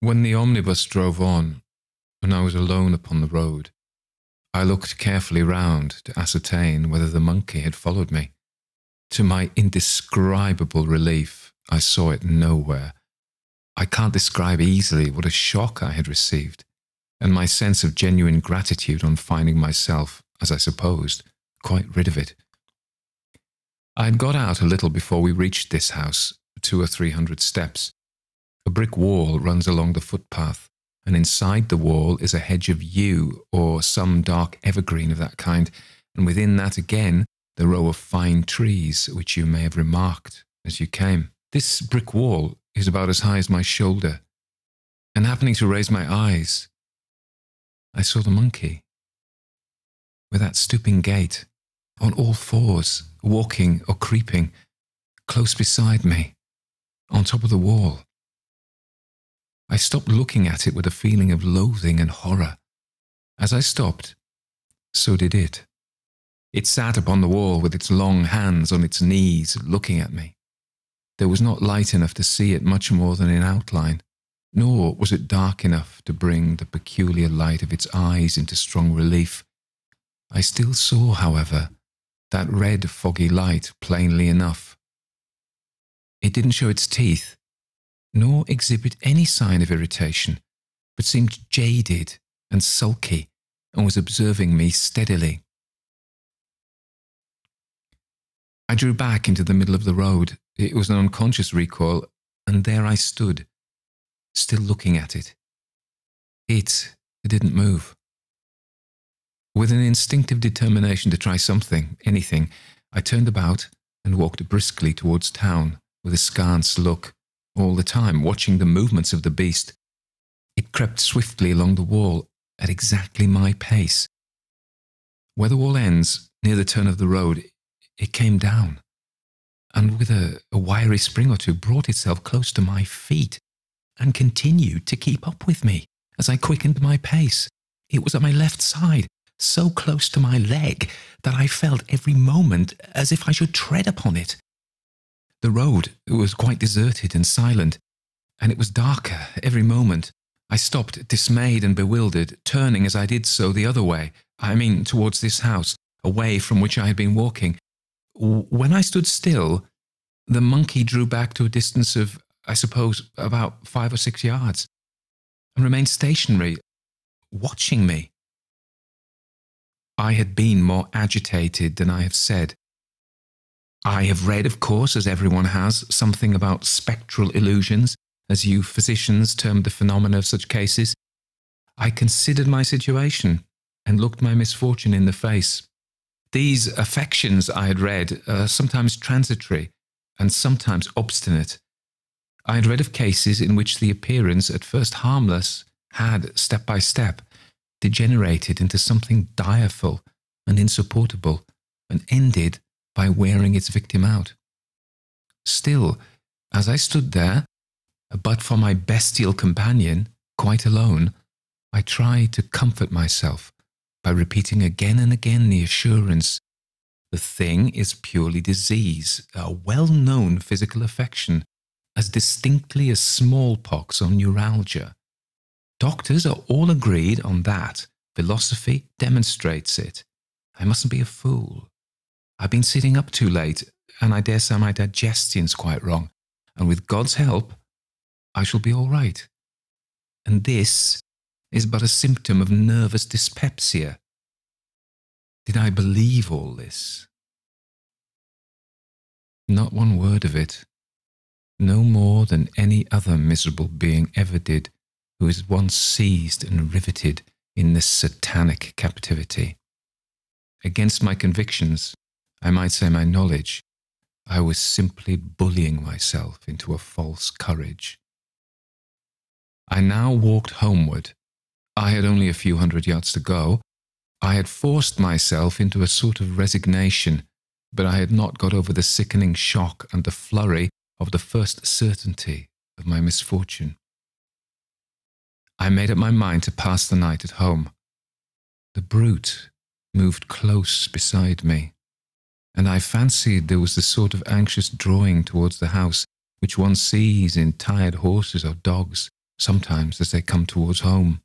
When the omnibus drove on, and I was alone upon the road, I looked carefully round to ascertain whether the monkey had followed me. To my indescribable relief, I saw it nowhere. I can't describe easily what a shock I had received, and my sense of genuine gratitude on finding myself, as I supposed, quite rid of it. I had got out a little before we reached this house, two or three hundred steps. A brick wall runs along the footpath, and inside the wall is a hedge of yew or some dark evergreen of that kind, and within that again the row of fine trees which you may have remarked as you came. This brick wall is about as high as my shoulder, and happening to raise my eyes, I saw the monkey with that stooping gait, on all fours, walking or creeping, close beside me, on top of the wall. I stopped looking at it with a feeling of loathing and horror. As I stopped, so did it. It sat upon the wall with its long hands on its knees, looking at me. There was not light enough to see it much more than in outline, nor was it dark enough to bring the peculiar light of its eyes into strong relief. I still saw, however, that red foggy light plainly enough. It didn't show its teeth, nor exhibit any sign of irritation, but seemed jaded and sulky and was observing me steadily. I drew back into the middle of the road. It was an unconscious recoil, and there I stood, still looking at it. It, didn't move. With an instinctive determination to try something, anything, I turned about and walked briskly towards town with a scant look, all the time watching the movements of the beast. It crept swiftly along the wall at exactly my pace. Where the wall ends, near the turn of the road, it came down, and with a, a wiry spring or two brought itself close to my feet, and continued to keep up with me as I quickened my pace. It was at my left side, so close to my leg that I felt every moment as if I should tread upon it. The road was quite deserted and silent, and it was darker every moment. I stopped, dismayed and bewildered, turning as I did so the other way, I mean towards this house, away from which I had been walking, when I stood still, the monkey drew back to a distance of, I suppose, about five or six yards, and remained stationary, watching me. I had been more agitated than I have said. I have read, of course, as everyone has, something about spectral illusions, as you physicians term the phenomena of such cases. I considered my situation and looked my misfortune in the face. These affections, I had read, are sometimes transitory and sometimes obstinate. I had read of cases in which the appearance, at first harmless, had, step by step, degenerated into something direful and insupportable, and ended by wearing its victim out. Still, as I stood there, but for my bestial companion, quite alone, I tried to comfort myself by repeating again and again the assurance the thing is purely disease, a well known physical affection, as distinctly as smallpox or neuralgia. Doctors are all agreed on that. Philosophy demonstrates it. I mustn't be a fool. I've been sitting up too late, and I dare say my digestion's quite wrong. And with God's help, I shall be all right. And this is but a symptom of nervous dyspepsia. Did I believe all this? Not one word of it. No more than any other miserable being ever did who is once seized and riveted in this satanic captivity. Against my convictions, I might say my knowledge, I was simply bullying myself into a false courage. I now walked homeward. I had only a few hundred yards to go. I had forced myself into a sort of resignation, but I had not got over the sickening shock and the flurry of the first certainty of my misfortune. I made up my mind to pass the night at home. The brute moved close beside me, and I fancied there was the sort of anxious drawing towards the house which one sees in tired horses or dogs sometimes as they come towards home.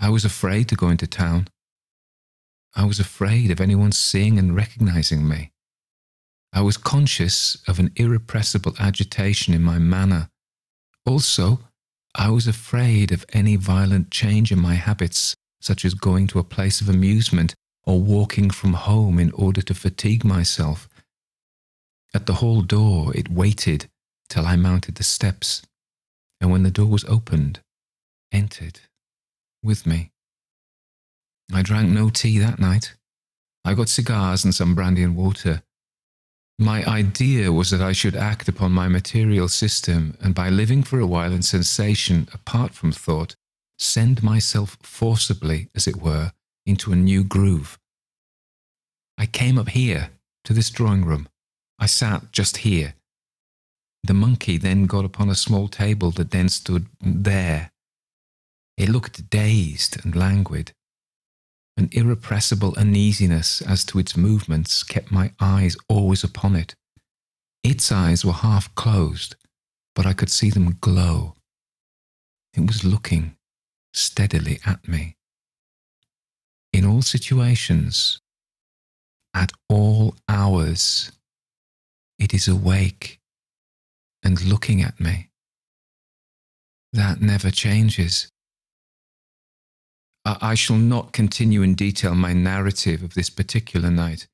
I was afraid to go into town. I was afraid of anyone seeing and recognizing me. I was conscious of an irrepressible agitation in my manner. Also, I was afraid of any violent change in my habits, such as going to a place of amusement or walking from home in order to fatigue myself. At the hall door, it waited till I mounted the steps, and when the door was opened, entered with me. I drank no tea that night. I got cigars and some brandy and water. My idea was that I should act upon my material system and by living for a while in sensation apart from thought, send myself forcibly, as it were, into a new groove. I came up here to this drawing room. I sat just here. The monkey then got upon a small table that then stood there. It looked dazed and languid. An irrepressible uneasiness as to its movements kept my eyes always upon it. Its eyes were half closed, but I could see them glow. It was looking steadily at me. In all situations, at all hours, it is awake and looking at me. That never changes. I shall not continue in detail my narrative of this particular night.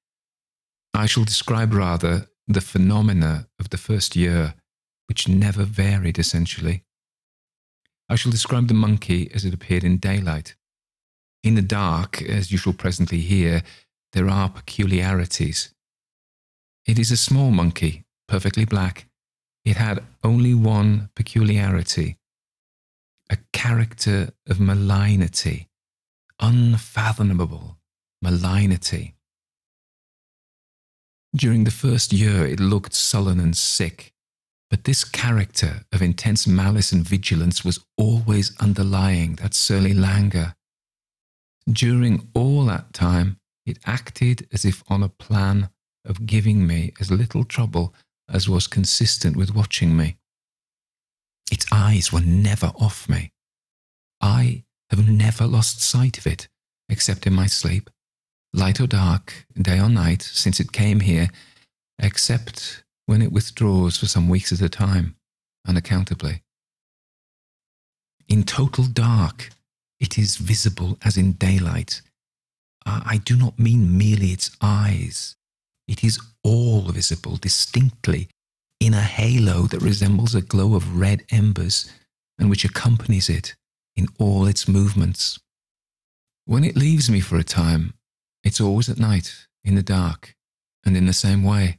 I shall describe rather the phenomena of the first year, which never varied essentially. I shall describe the monkey as it appeared in daylight. In the dark, as you shall presently hear, there are peculiarities. It is a small monkey, perfectly black. It had only one peculiarity a character of malignity unfathomable malignity. During the first year, it looked sullen and sick, but this character of intense malice and vigilance was always underlying that surly languor. During all that time, it acted as if on a plan of giving me as little trouble as was consistent with watching me. Its eyes were never off me. I have never lost sight of it, except in my sleep, light or dark, day or night, since it came here, except when it withdraws for some weeks at a time, unaccountably. In total dark, it is visible as in daylight. I do not mean merely its eyes. It is all visible distinctly in a halo that resembles a glow of red embers and which accompanies it in all its movements. When it leaves me for a time, it's always at night, in the dark, and in the same way.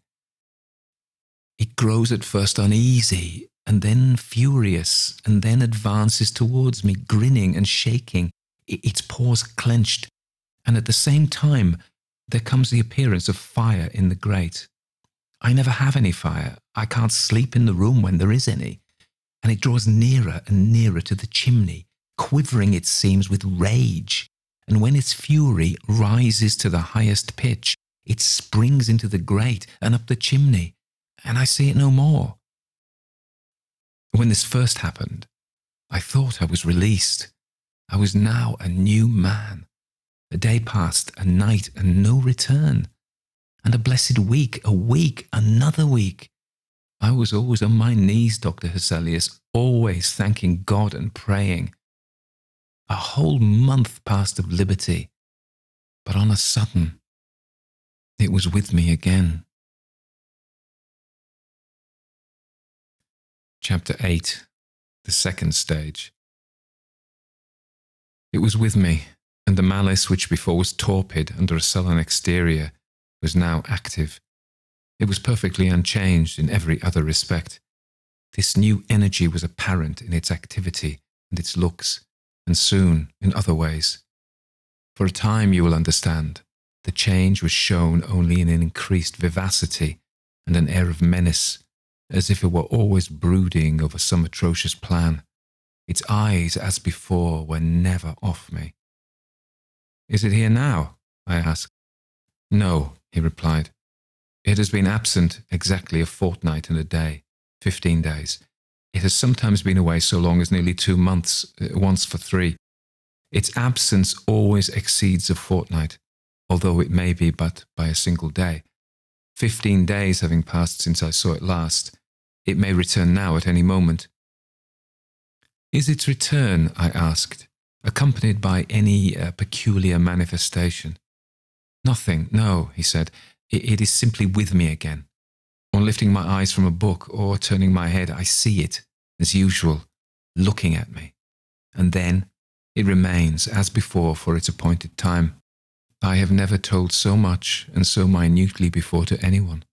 It grows at first uneasy, and then furious, and then advances towards me, grinning and shaking, its paws clenched, and at the same time, there comes the appearance of fire in the grate. I never have any fire. I can't sleep in the room when there is any. And it draws nearer and nearer to the chimney, quivering, it seems, with rage, and when its fury rises to the highest pitch, it springs into the grate and up the chimney, and I see it no more. When this first happened, I thought I was released. I was now a new man. A day passed, a night, and no return. And a blessed week, a week, another week. I was always on my knees, Dr. Hesselius, always thanking God and praying. A whole month passed of liberty, but on a sudden, it was with me again. Chapter 8 The Second Stage It was with me, and the malice which before was torpid under a sullen exterior was now active. It was perfectly unchanged in every other respect. This new energy was apparent in its activity and its looks, and soon in other ways. For a time, you will understand, the change was shown only in an increased vivacity and an air of menace, as if it were always brooding over some atrocious plan. Its eyes, as before, were never off me. Is it here now? I asked. No, he replied. It has been absent exactly a fortnight and a day, fifteen days. It has sometimes been away so long as nearly two months, uh, once for three. Its absence always exceeds a fortnight, although it may be but by a single day. Fifteen days having passed since I saw it last, it may return now at any moment. Is its return, I asked, accompanied by any uh, peculiar manifestation? Nothing, no, he said. It, it is simply with me again. On lifting my eyes from a book or turning my head, I see it, as usual, looking at me. And then it remains, as before, for its appointed time. I have never told so much and so minutely before to anyone.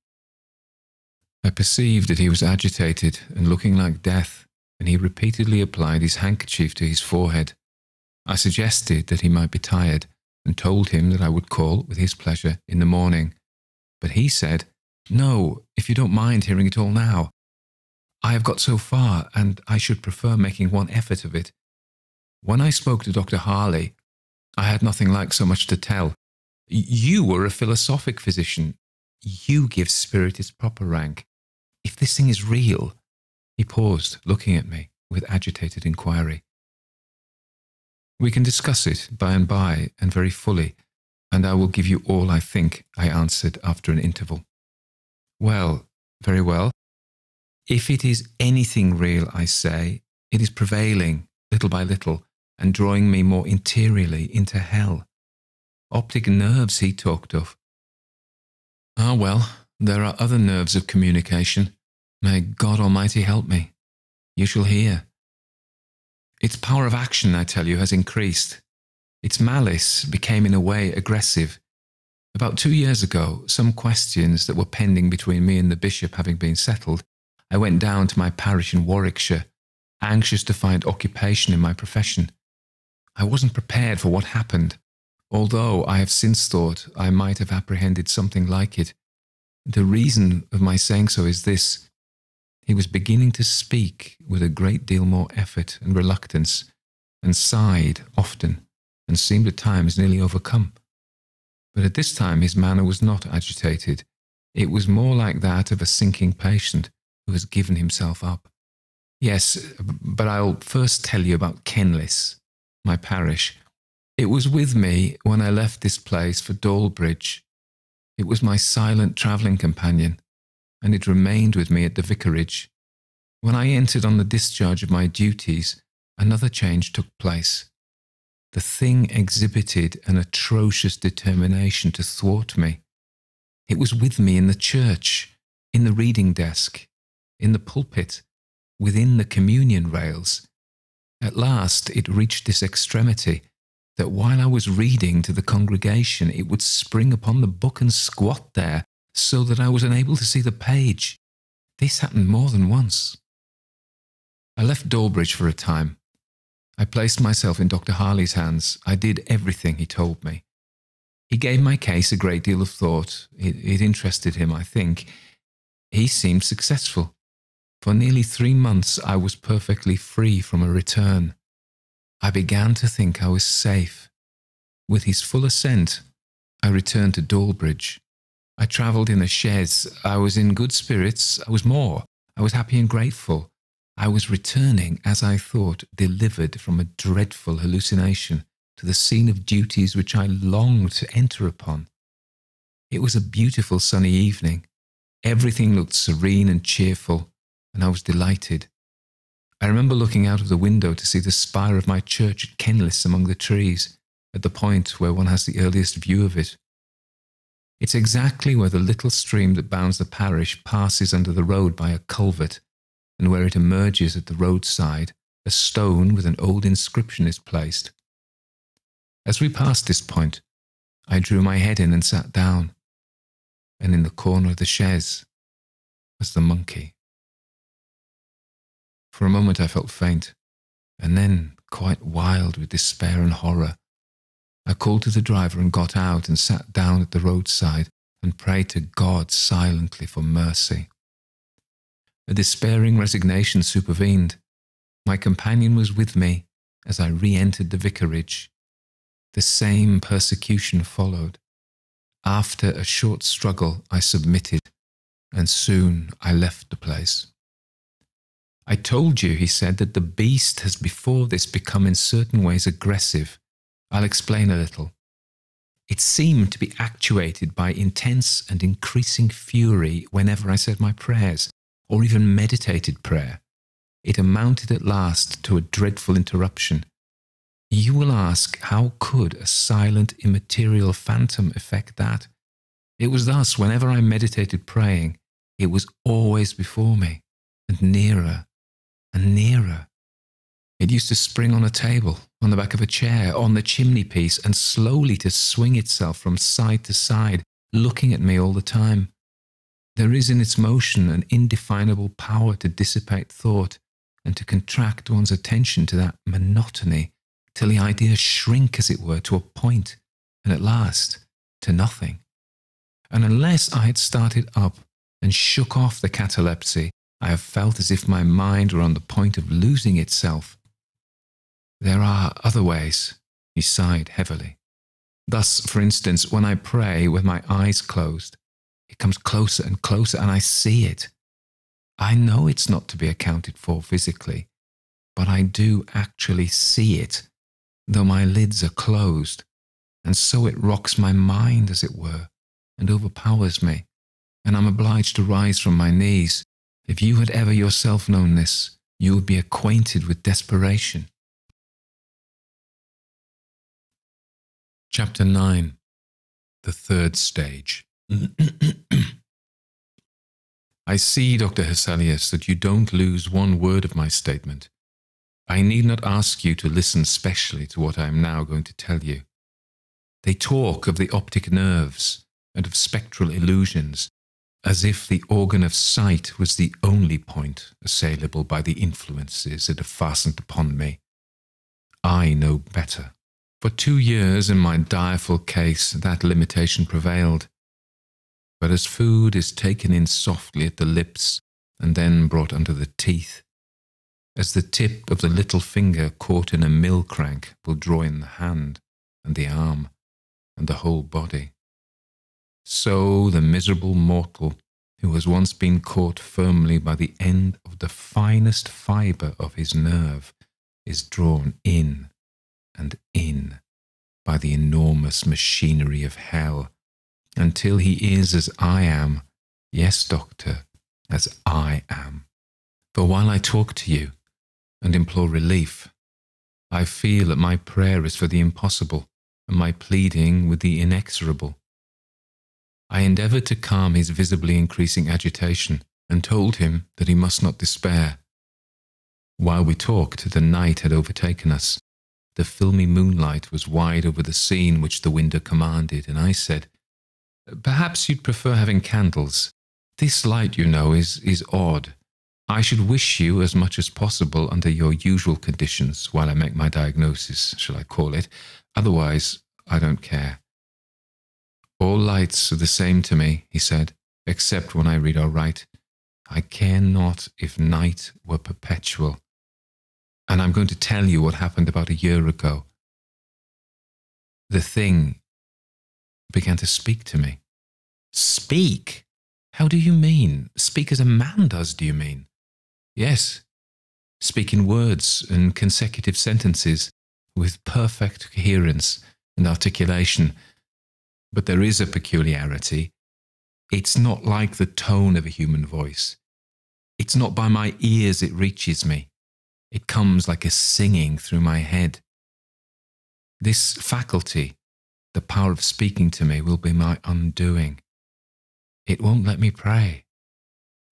I perceived that he was agitated and looking like death, and he repeatedly applied his handkerchief to his forehead. I suggested that he might be tired, and told him that I would call, with his pleasure, in the morning. But he said, No, if you don't mind hearing it all now. I have got so far, and I should prefer making one effort of it. When I spoke to Dr. Harley, I had nothing like so much to tell. You were a philosophic physician. You give spirit its proper rank. If this thing is real, he paused, looking at me with agitated inquiry. We can discuss it by and by and very fully, and I will give you all I think, I answered after an interval. Well, very well. If it is anything real, I say, it is prevailing, little by little, and drawing me more interiorly into hell. Optic nerves he talked of. Ah, well, there are other nerves of communication. May God Almighty help me. You shall hear. Its power of action, I tell you, has increased. Its malice became, in a way, aggressive. About two years ago, some questions that were pending between me and the bishop having been settled, I went down to my parish in Warwickshire, anxious to find occupation in my profession. I wasn't prepared for what happened, although I have since thought I might have apprehended something like it. The reason of my saying so is this he was beginning to speak with a great deal more effort and reluctance, and sighed often, and seemed at times nearly overcome. But at this time his manner was not agitated. It was more like that of a sinking patient who has given himself up. Yes, but I'll first tell you about Kenlis, my parish. It was with me when I left this place for Dawlbridge. It was my silent travelling companion and it remained with me at the vicarage. When I entered on the discharge of my duties, another change took place. The thing exhibited an atrocious determination to thwart me. It was with me in the church, in the reading desk, in the pulpit, within the communion rails. At last it reached this extremity that while I was reading to the congregation, it would spring upon the book and squat there so that I was unable to see the page. This happened more than once. I left Dawlbridge for a time. I placed myself in Dr. Harley's hands. I did everything he told me. He gave my case a great deal of thought. It, it interested him, I think. He seemed successful. For nearly three months, I was perfectly free from a return. I began to think I was safe. with his full assent, I returned to Dawlbridge. I travelled in a chaise. I was in good spirits. I was more. I was happy and grateful. I was returning, as I thought, delivered from a dreadful hallucination to the scene of duties which I longed to enter upon. It was a beautiful sunny evening. Everything looked serene and cheerful, and I was delighted. I remember looking out of the window to see the spire of my church at Kenlis among the trees, at the point where one has the earliest view of it. It's exactly where the little stream that bounds the parish passes under the road by a culvert, and where it emerges at the roadside, a stone with an old inscription is placed. As we passed this point, I drew my head in and sat down, and in the corner of the chaise was the monkey. For a moment I felt faint, and then, quite wild with despair and horror, I called to the driver and got out and sat down at the roadside and prayed to God silently for mercy. A despairing resignation supervened. My companion was with me as I re entered the vicarage. The same persecution followed. After a short struggle, I submitted, and soon I left the place. I told you, he said, that the beast has before this become in certain ways aggressive. I'll explain a little. It seemed to be actuated by intense and increasing fury whenever I said my prayers, or even meditated prayer. It amounted at last to a dreadful interruption. You will ask, how could a silent, immaterial phantom effect that? It was thus, whenever I meditated praying, it was always before me, and nearer and nearer. It used to spring on a table, on the back of a chair, on the chimney piece, and slowly to swing itself from side to side, looking at me all the time. There is in its motion an indefinable power to dissipate thought and to contract one's attention to that monotony till the ideas shrink, as it were, to a point, and at last to nothing. And unless I had started up and shook off the catalepsy I have felt as if my mind were on the point of losing itself. There are other ways, he sighed heavily. Thus, for instance, when I pray with my eyes closed, it comes closer and closer, and I see it. I know it's not to be accounted for physically, but I do actually see it, though my lids are closed, and so it rocks my mind, as it were, and overpowers me, and I'm obliged to rise from my knees if you had ever yourself known this, you would be acquainted with desperation. Chapter 9 The Third Stage. I see, Dr. Hesselius, that you don't lose one word of my statement. I need not ask you to listen specially to what I am now going to tell you. They talk of the optic nerves and of spectral illusions as if the organ of sight was the only point assailable by the influences that have fastened upon me. I know better. For two years in my direful case, that limitation prevailed. But as food is taken in softly at the lips and then brought under the teeth, as the tip of the little finger caught in a mill crank will draw in the hand and the arm and the whole body, so the miserable mortal who has once been caught firmly by the end of the finest fibre of his nerve is drawn in and in by the enormous machinery of hell until he is as I am, yes, doctor, as I am. For while I talk to you and implore relief, I feel that my prayer is for the impossible and my pleading with the inexorable. I endeavoured to calm his visibly increasing agitation and told him that he must not despair. While we talked, the night had overtaken us. The filmy moonlight was wide over the scene which the window commanded, and I said, Perhaps you'd prefer having candles. This light, you know, is, is odd. I should wish you as much as possible under your usual conditions while I make my diagnosis, shall I call it. Otherwise, I don't care. All lights are the same to me, he said, except when I read or write. I care not if night were perpetual. And I'm going to tell you what happened about a year ago. the thing began to speak to me. Speak? How do you mean? Speak as a man does, do you mean? Yes. Speak in words and consecutive sentences with perfect coherence and articulation. But there is a peculiarity. It's not like the tone of a human voice. It's not by my ears it reaches me. It comes like a singing through my head. This faculty, the power of speaking to me, will be my undoing. It won't let me pray.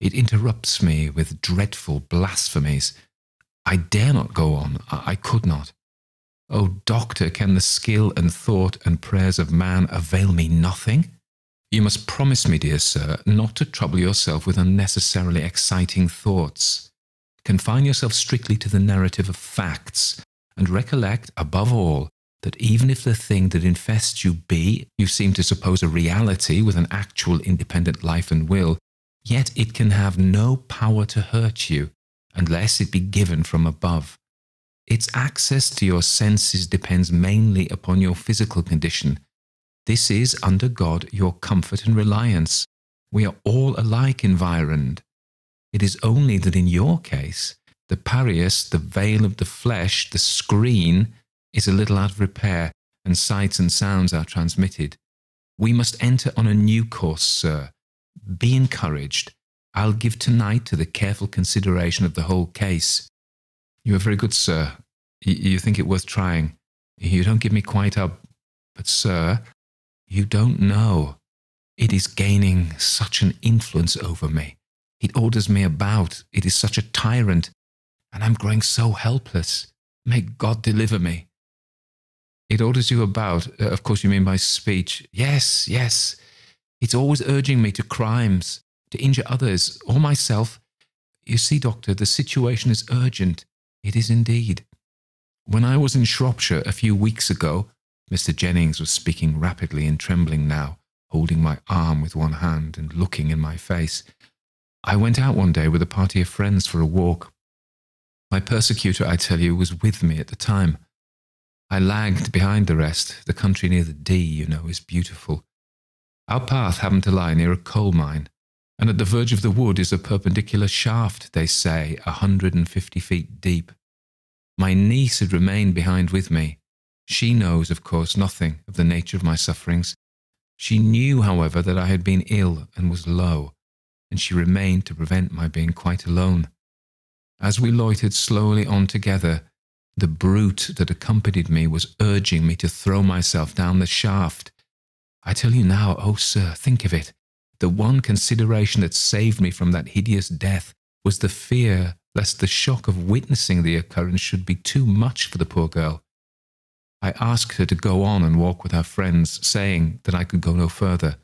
It interrupts me with dreadful blasphemies. I dare not go on. I could not. Oh, doctor, can the skill and thought and prayers of man avail me nothing? You must promise me, dear sir, not to trouble yourself with unnecessarily exciting thoughts. Confine yourself strictly to the narrative of facts, and recollect, above all, that even if the thing that infests you be, you seem to suppose a reality with an actual independent life and will, yet it can have no power to hurt you unless it be given from above. Its access to your senses depends mainly upon your physical condition. This is, under God, your comfort and reliance. We are all alike environed. It is only that in your case, the paries, the veil of the flesh, the screen, is a little out of repair, and sights and sounds are transmitted. We must enter on a new course, sir. Be encouraged. I'll give tonight to the careful consideration of the whole case. You are very good, sir. Y- you think it worth trying. You don't give me quite up. But, sir, you don't know. It is gaining such an influence over me. It orders me about. It is such a tyrant. And I'm growing so helpless. May God deliver me. It orders you about. Uh, of course, you mean by speech. Yes, yes. It's always urging me to crimes, to injure others or myself. You see, Doctor, the situation is urgent. It is indeed. When I was in Shropshire a few weeks ago, Mr. Jennings was speaking rapidly and trembling now, holding my arm with one hand and looking in my face. I went out one day with a party of friends for a walk. My persecutor, I tell you, was with me at the time. I lagged behind the rest. The country near the Dee, you know, is beautiful. Our path happened to lie near a coal mine, and at the verge of the wood is a perpendicular shaft, they say, a hundred and fifty feet deep. My niece had remained behind with me. She knows, of course, nothing of the nature of my sufferings. She knew, however, that I had been ill and was low, and she remained to prevent my being quite alone. As we loitered slowly on together, the brute that accompanied me was urging me to throw myself down the shaft. I tell you now, oh sir, think of it. The one consideration that saved me from that hideous death was the fear lest the shock of witnessing the occurrence should be too much for the poor girl. I asked her to go on and walk with her friends, saying that I could go no further.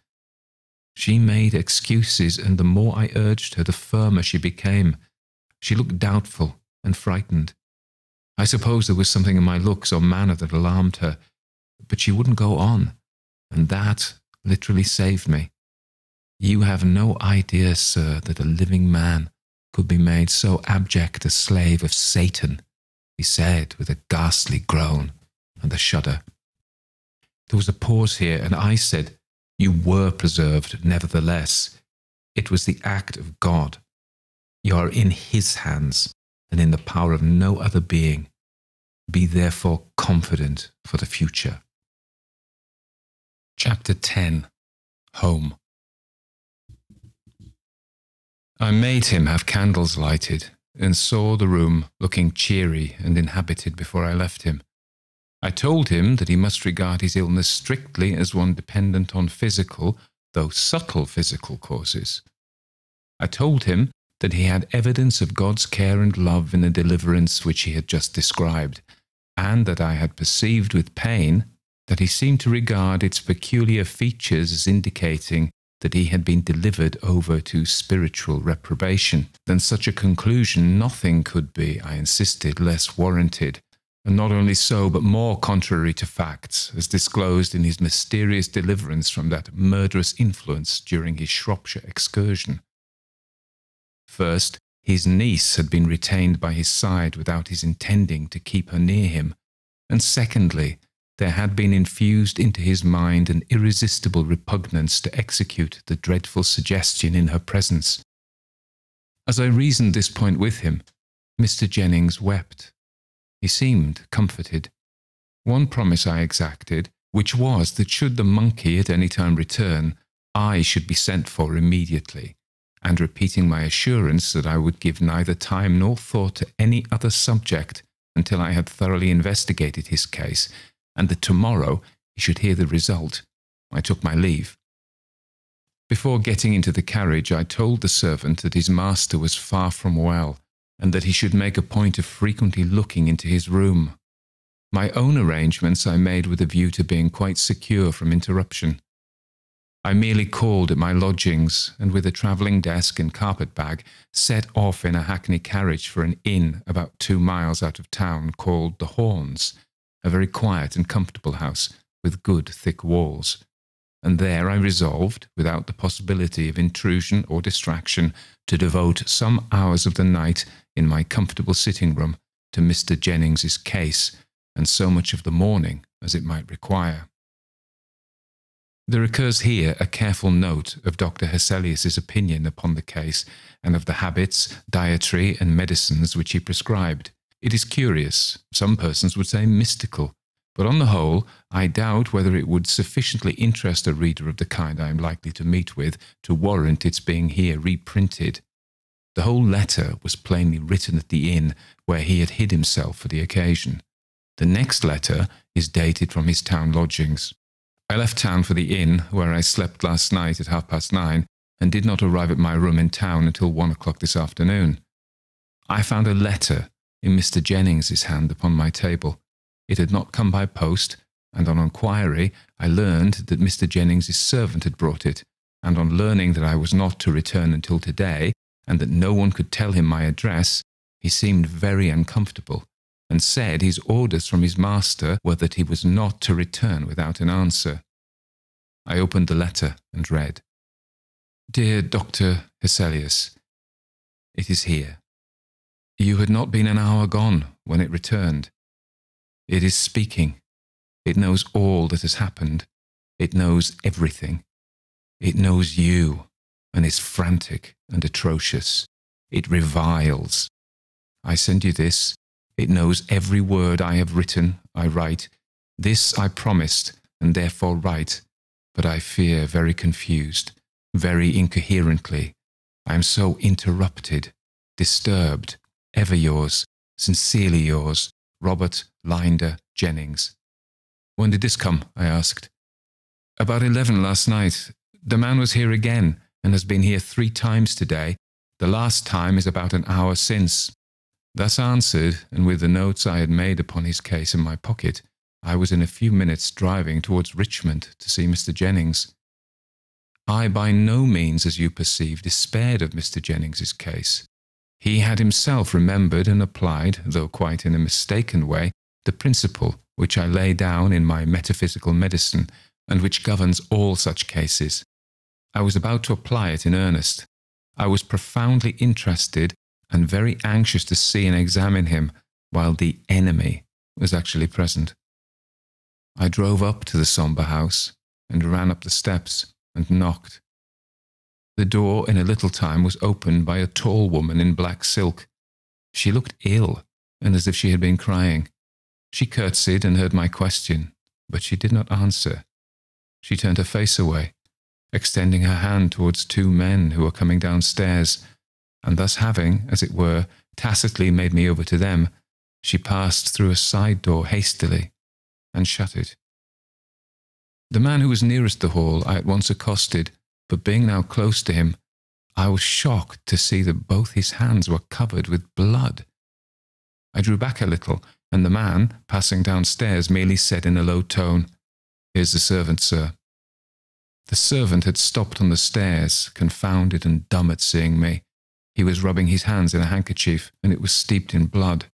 She made excuses, and the more I urged her, the firmer she became. She looked doubtful and frightened. I suppose there was something in my looks or manner that alarmed her, but she wouldn't go on, and that literally saved me. You have no idea, sir, that a living man could be made so abject a slave of Satan, he said with a ghastly groan and a shudder. There was a pause here, and I said, You were preserved, nevertheless. It was the act of God. You are in His hands and in the power of no other being. Be therefore confident for the future. Chapter 10 Home I made him have candles lighted and saw the room looking cheery and inhabited before I left him. I told him that he must regard his illness strictly as one dependent on physical, though subtle physical causes. I told him that he had evidence of God's care and love in the deliverance which he had just described, and that I had perceived with pain that he seemed to regard its peculiar features as indicating that he had been delivered over to spiritual reprobation. Than such a conclusion, nothing could be, I insisted, less warranted, and not only so, but more contrary to facts, as disclosed in his mysterious deliverance from that murderous influence during his Shropshire excursion. First, his niece had been retained by his side without his intending to keep her near him, and secondly, there had been infused into his mind an irresistible repugnance to execute the dreadful suggestion in her presence. As I reasoned this point with him, Mr. Jennings wept. He seemed comforted. One promise I exacted, which was that should the monkey at any time return, I should be sent for immediately, and repeating my assurance that I would give neither time nor thought to any other subject until I had thoroughly investigated his case, and that tomorrow he should hear the result, I took my leave. Before getting into the carriage, I told the servant that his master was far from well, and that he should make a point of frequently looking into his room. My own arrangements I made with a view to being quite secure from interruption. I merely called at my lodgings and with a travelling desk and carpet bag set off in a hackney carriage for an inn about two miles out of town called the Horns, a very quiet and comfortable house with good thick walls. And there I resolved, without the possibility of intrusion or distraction, to devote some hours of the night in my comfortable sitting room to Mr. Jennings's case, and so much of the morning as it might require. There occurs here a careful note of Dr. Hesselius's opinion upon the case and of the habits, dietary, and medicines which he prescribed. It is curious, some persons would say mystical, but on the whole, I doubt whether it would sufficiently interest a reader of the kind I am likely to meet with to warrant its being here reprinted. The whole letter was plainly written at the inn where he had hid himself for the occasion. The next letter is dated from his town lodgings. I left town for the inn where I slept last night at half past nine and did not arrive at my room in town until one o'clock this afternoon. I found a letter in Mr. Jennings's hand upon my table. It had not come by post, and on inquiry I learned that Mr. Jennings's servant had brought it, and on learning that I was not to return until today, and that no one could tell him my address, he seemed very uncomfortable, and said his orders from his master were that he was not to return without an answer. I opened the letter and read, Dear Dr. Hesselius, it is here. You had not been an hour gone when it returned. It is speaking. It knows all that has happened. It knows everything. It knows you and is frantic and atrocious. It reviles. I send you this. It knows every word I have written, I write. This I promised, and therefore write. But I fear very confused, very incoherently. I am so interrupted, disturbed, Ever yours, sincerely yours, Robert Lynder Jennings. When did this come? I asked. About eleven last night. The man was here again and has been here three times today. The last time is about an hour since. Thus answered, and with the notes I had made upon his case in my pocket, I was in a few minutes driving towards Richmond to see Mr. Jennings. I by no means, as you perceive, despaired of Mr. Jennings's case. He had himself remembered and applied, though quite in a mistaken way, the principle which I lay down in my metaphysical medicine and which governs all such cases. I was about to apply it in earnest. I was profoundly interested and very anxious to see and examine him while the enemy was actually present. I drove up to the sombre house and ran up the steps and knocked. The door in a little time was opened by a tall woman in black silk. She looked ill and as if she had been crying. She curtsied and heard my question, but she did not answer. She turned her face away, extending her hand towards two men who were coming downstairs, and thus having, as it were, tacitly made me over to them, she passed through a side door hastily and shut it. The man who was nearest the hall I at once accosted but being now close to him, I was shocked to see that both his hands were covered with blood. I drew back a little, and the man, passing downstairs, merely said in a low tone, Here's the servant, sir. The servant had stopped on the stairs, confounded and dumb at seeing me. He was rubbing his hands in a handkerchief, and it was steeped in blood.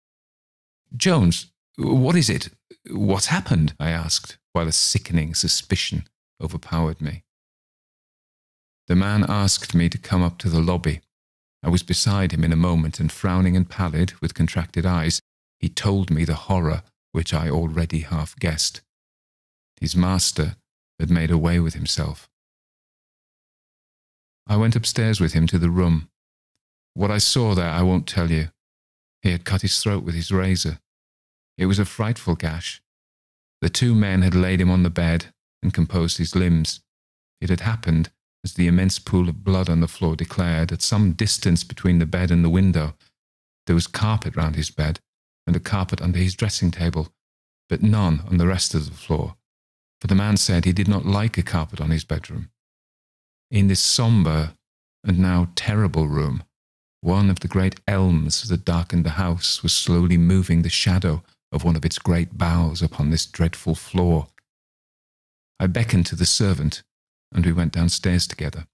Jones, what is it? What's happened? I asked, while a sickening suspicion overpowered me. The man asked me to come up to the lobby. I was beside him in a moment, and frowning and pallid, with contracted eyes, he told me the horror which I already half guessed. His master had made away with himself. I went upstairs with him to the room. What I saw there I won't tell you. He had cut his throat with his razor. It was a frightful gash. The two men had laid him on the bed and composed his limbs. It had happened, as the immense pool of blood on the floor declared, at some distance between the bed and the window. There was carpet round his bed, and a carpet under his dressing table, but none on the rest of the floor, for the man said he did not like a carpet on his bedroom. In this sombre and now terrible room, one of the great elms that darkened the house was slowly moving the shadow of one of its great boughs upon this dreadful floor. I beckoned to the servant, and we went downstairs together.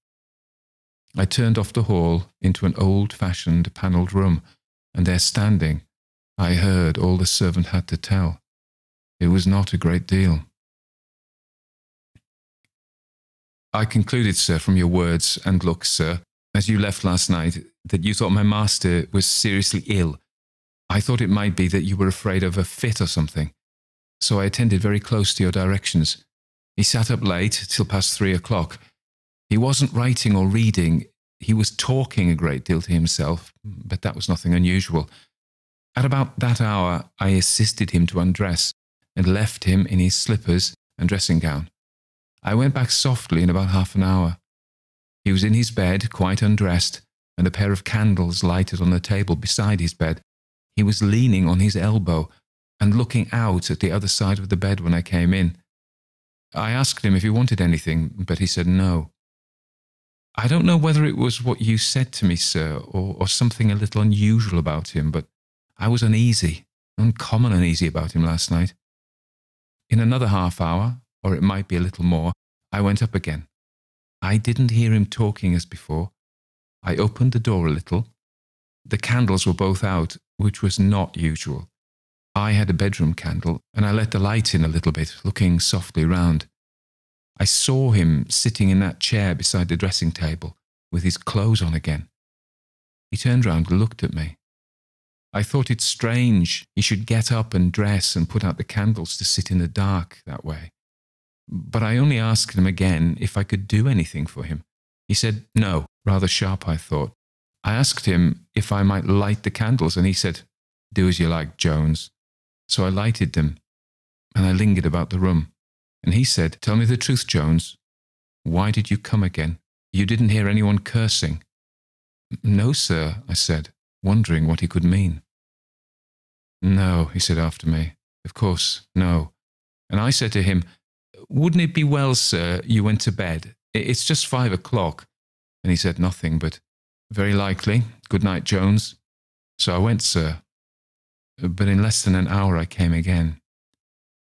I turned off the hall into an old fashioned panelled room, and there standing, I heard all the servant had to tell. It was not a great deal. I concluded, sir, from your words and looks, sir, as you left last night, that you thought my master was seriously ill. I thought it might be that you were afraid of a fit or something. So I attended very close to your directions. He sat up late till past three o'clock. He wasn't writing or reading. He was talking a great deal to himself, but that was nothing unusual. At about that hour, I assisted him to undress and left him in his slippers and dressing gown. I went back softly in about half an hour. He was in his bed, quite undressed, and a pair of candles lighted on the table beside his bed. He was leaning on his elbow and looking out at the other side of the bed when I came in. I asked him if he wanted anything, but he said no. I don't know whether it was what you said to me, sir, or, or something a little unusual about him, but I was uneasy, uncommon uneasy about him last night. In another half hour, or it might be a little more, I went up again. I didn't hear him talking as before. I opened the door a little. The candles were both out, which was not usual. I had a bedroom candle, and I let the light in a little bit, looking softly round. I saw him sitting in that chair beside the dressing table, with his clothes on again. He turned round and looked at me. I thought it strange he should get up and dress and put out the candles to sit in the dark that way. But I only asked him again if I could do anything for him. He said no, rather sharp, I thought. I asked him if I might light the candles, and he said, Do as you like, Jones. So I lighted them, and I lingered about the room. And he said, Tell me the truth, Jones. Why did you come again? You didn't hear anyone cursing. No, sir, I said, wondering what he could mean. No, he said after me. Of course, no. And I said to him, wouldn't it be well, sir, you went to bed? It's just five o'clock. And he said nothing, but very likely. Good night, Jones. So I went, sir. But in less than an hour I came again.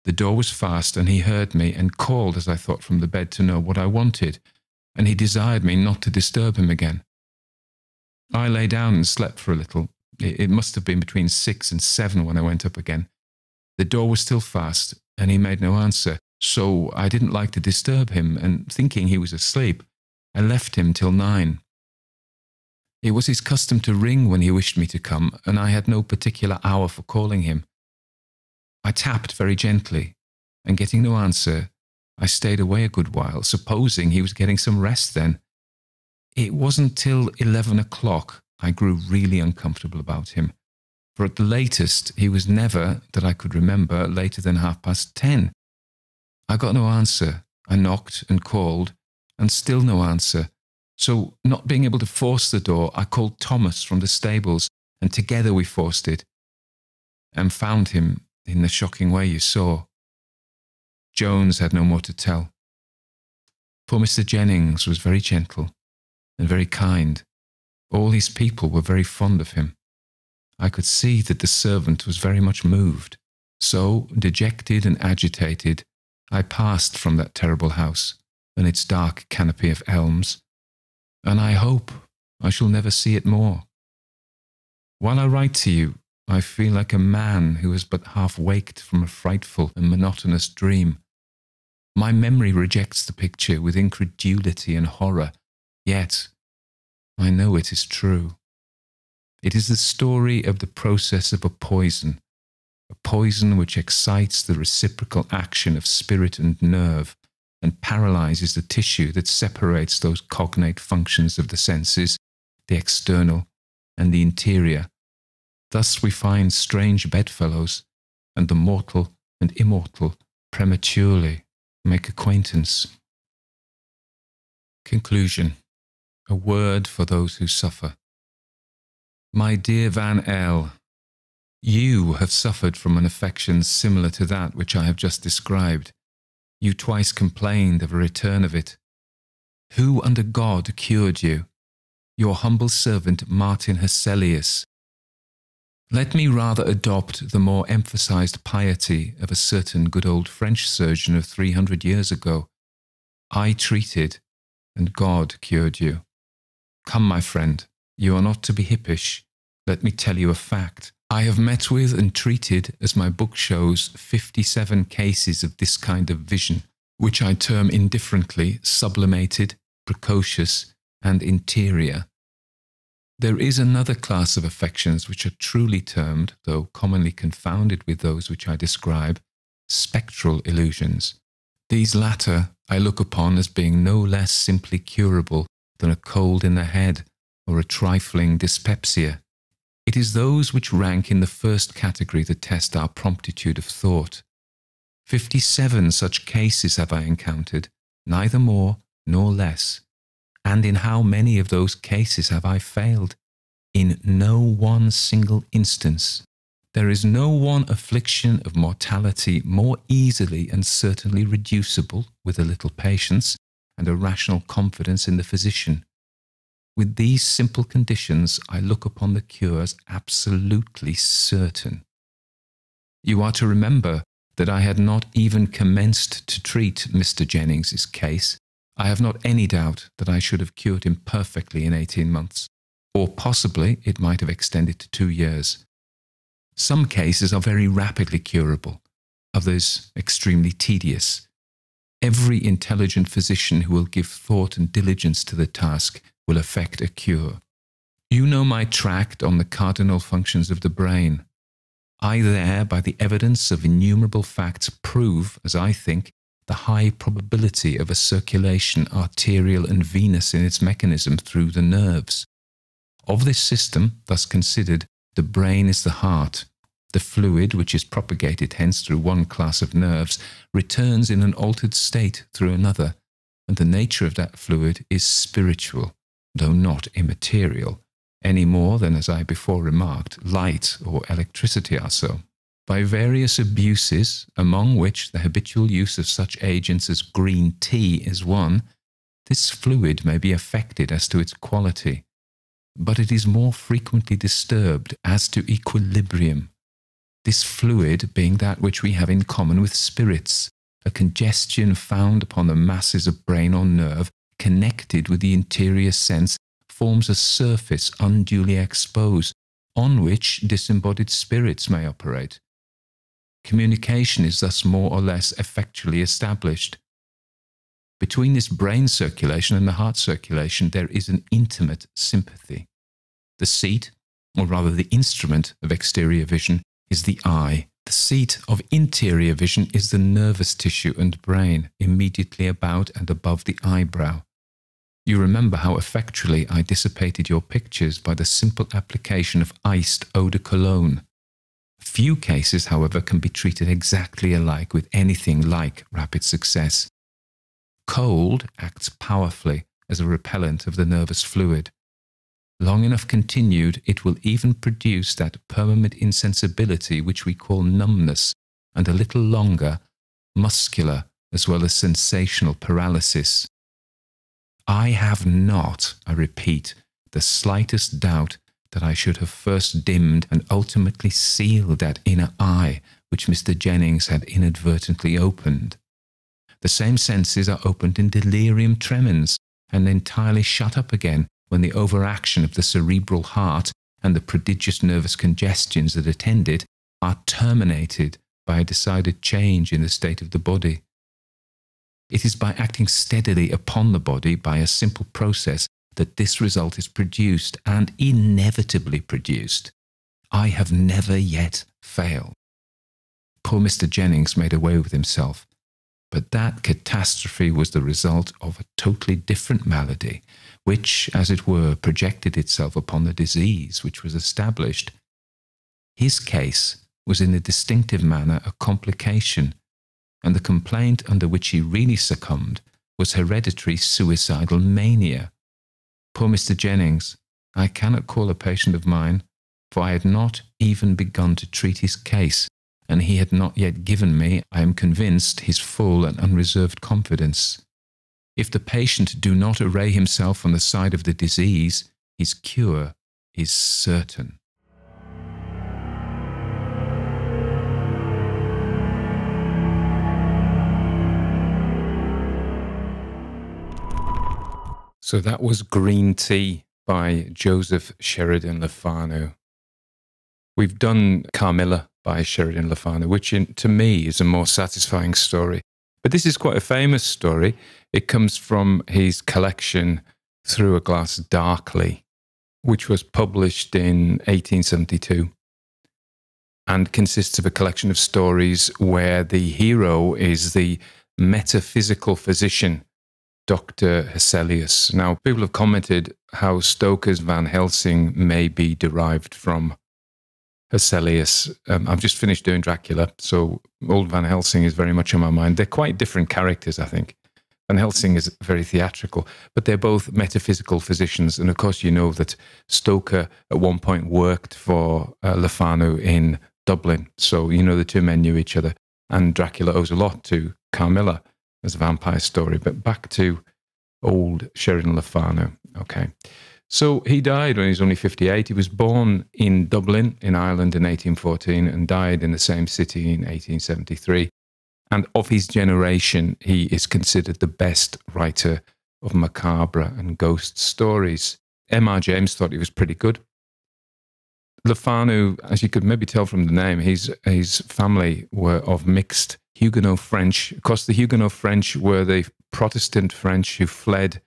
The door was fast, and he heard me and called, as I thought, from the bed to know what I wanted, and he desired me not to disturb him again. I lay down and slept for a little. It must have been between six and seven when I went up again. The door was still fast, and he made no answer, so I didn't like to disturb him, and thinking he was asleep, I left him till nine. It was his custom to ring when he wished me to come, and I had no particular hour for calling him. I tapped very gently, and getting no answer, I stayed away a good while, supposing he was getting some rest then. It wasn't till eleven o'clock I grew really uncomfortable about him, for at the latest he was never, that I could remember, later than half past ten. I got no answer. I knocked and called, and still no answer. So, not being able to force the door, I called Thomas from the stables, and together we forced it and found him in the shocking way you saw. Jones had no more to tell. Poor Mr. Jennings was very gentle and very kind. All his people were very fond of him. I could see that the servant was very much moved. So, dejected and agitated, I passed from that terrible house and its dark canopy of elms, and I hope I shall never see it more. While I write to you, I feel like a man who has but half waked from a frightful and monotonous dream. My memory rejects the picture with incredulity and horror, yet I know it is true. It is the story of the process of a poison a poison which excites the reciprocal action of spirit and nerve and paralyzes the tissue that separates those cognate functions of the senses, the external and the interior. Thus we find strange bedfellows, and the mortal and immortal prematurely make acquaintance. Conclusion A word for those who suffer. My dear Van L., you have suffered from an affection similar to that which I have just described. You twice complained of a return of it. Who under God cured you? Your humble servant Martin Hesselius. Let me rather adopt the more emphasized piety of a certain good old French surgeon of 300 years ago. I treated, and God cured you. Come, my friend, you are not to be hippish. Let me tell you a fact. I have met with and treated, as my book shows, 57 cases of this kind of vision, which I term indifferently sublimated, precocious, and interior. There is another class of affections which are truly termed, though commonly confounded with those which I describe, spectral illusions. These latter I look upon as being no less simply curable than a cold in the head or a trifling dyspepsia. It is those which rank in the first category that test our promptitude of thought. Fifty seven such cases have I encountered, neither more nor less. And in how many of those cases have I failed? In no one single instance. There is no one affliction of mortality more easily and certainly reducible with a little patience and a rational confidence in the physician with these simple conditions, I look upon the cure as absolutely certain. You are to remember that I had not even commenced to treat Mr. Jennings's case. I have not any doubt that I should have cured him perfectly in 18 months, or possibly it might have extended to two years. Some cases are very rapidly curable, others extremely tedious. Every intelligent physician who will give thought and diligence to the task will effect a cure. You know my tract on the cardinal functions of the brain. I there, by the evidence of innumerable facts, prove, as I think, the high probability of a circulation arterial and venous in its mechanism through the nerves. Of this system, thus considered, the brain is the heart. The fluid, which is propagated hence through one class of nerves, returns in an altered state through another, and the nature of that fluid is spiritual though not immaterial, any more than, as I before remarked, light or electricity are so. By various abuses, among which the habitual use of such agents as green tea is one, this fluid may be affected as to its quality, but it is more frequently disturbed as to equilibrium. This fluid being that which we have in common with spirits, a congestion found upon the masses of brain or nerve connected with the interior sense, forms a surface unduly exposed on which disembodied spirits may operate. Communication is thus more or less effectually established. Between this brain circulation and the heart circulation, there is an intimate sympathy. The seat, or rather the instrument of exterior vision, is the eye. The seat of interior vision is the nervous tissue and brain immediately about and above the eyebrow. You remember how effectually I dissipated your pictures by the simple application of iced eau de cologne. Few cases, however, can be treated exactly alike with anything like rapid success. Cold acts powerfully as a repellent of the nervous fluid. Long enough continued, it will even produce that permanent insensibility which we call numbness, and a little longer, muscular as well as sensational paralysis. I have not, I repeat, the slightest doubt that I should have first dimmed and ultimately sealed that inner eye which Mr. Jennings had inadvertently opened. The same senses are opened in delirium tremens and entirely shut up again when the overaction of the cerebral heart and the prodigious nervous congestions that attend it are terminated by a decided change in the state of the body. It is by acting steadily upon the body by a simple process that this result is produced and inevitably produced. I have never yet failed. poor Mr. Jennings made away with himself. But that catastrophe was the result of a totally different malady, which, as it were, projected itself upon the disease which was established. His case was in a distinctive manner a complication, and the complaint under which he really succumbed was hereditary suicidal mania. Poor Mr. Jennings, I cannot call a patient of mine, for I had not even begun to treat his case, and he had not yet given me, I am convinced, his full and unreserved confidence. If the patient do not array himself on the side of the disease, his cure is certain. So that was Green Tea by Joseph Sheridan Le Fanu. We've done Carmilla by Sheridan Le Fanu, which in, to me is a more satisfying story. But this is quite a famous story. It comes from his collection Through a Glass Darkly, which was published in 1872 and consists of a collection of stories where the hero is the metaphysical physician Dr. Hesselius. Now, people have commented how Stoker's Van Helsing may be derived from Hesselius. Um, I've just finished doing Dracula, so old Van Helsing is very much on my mind. They're quite different characters, I think. Van Helsing is very theatrical, but they're both metaphysical physicians. And of course, you know that Stoker at one point worked for uh, Le Fanu in Dublin. So, you know, the two men knew each other. And Dracula owes a lot to Carmilla as a vampire story. But back to old Sheridan Le Fanu. Okay. So he died when he was only 58. He was born in Dublin, in Ireland, in 1814 and died in the same city in 1873. And of his generation, he is considered the best writer of macabre and ghost stories. M.R. James thought he was pretty good. Le Fanu, as you could maybe tell from the name, his, his family were of mixed Huguenot French. Of course, the Huguenot French were the Protestant French who fled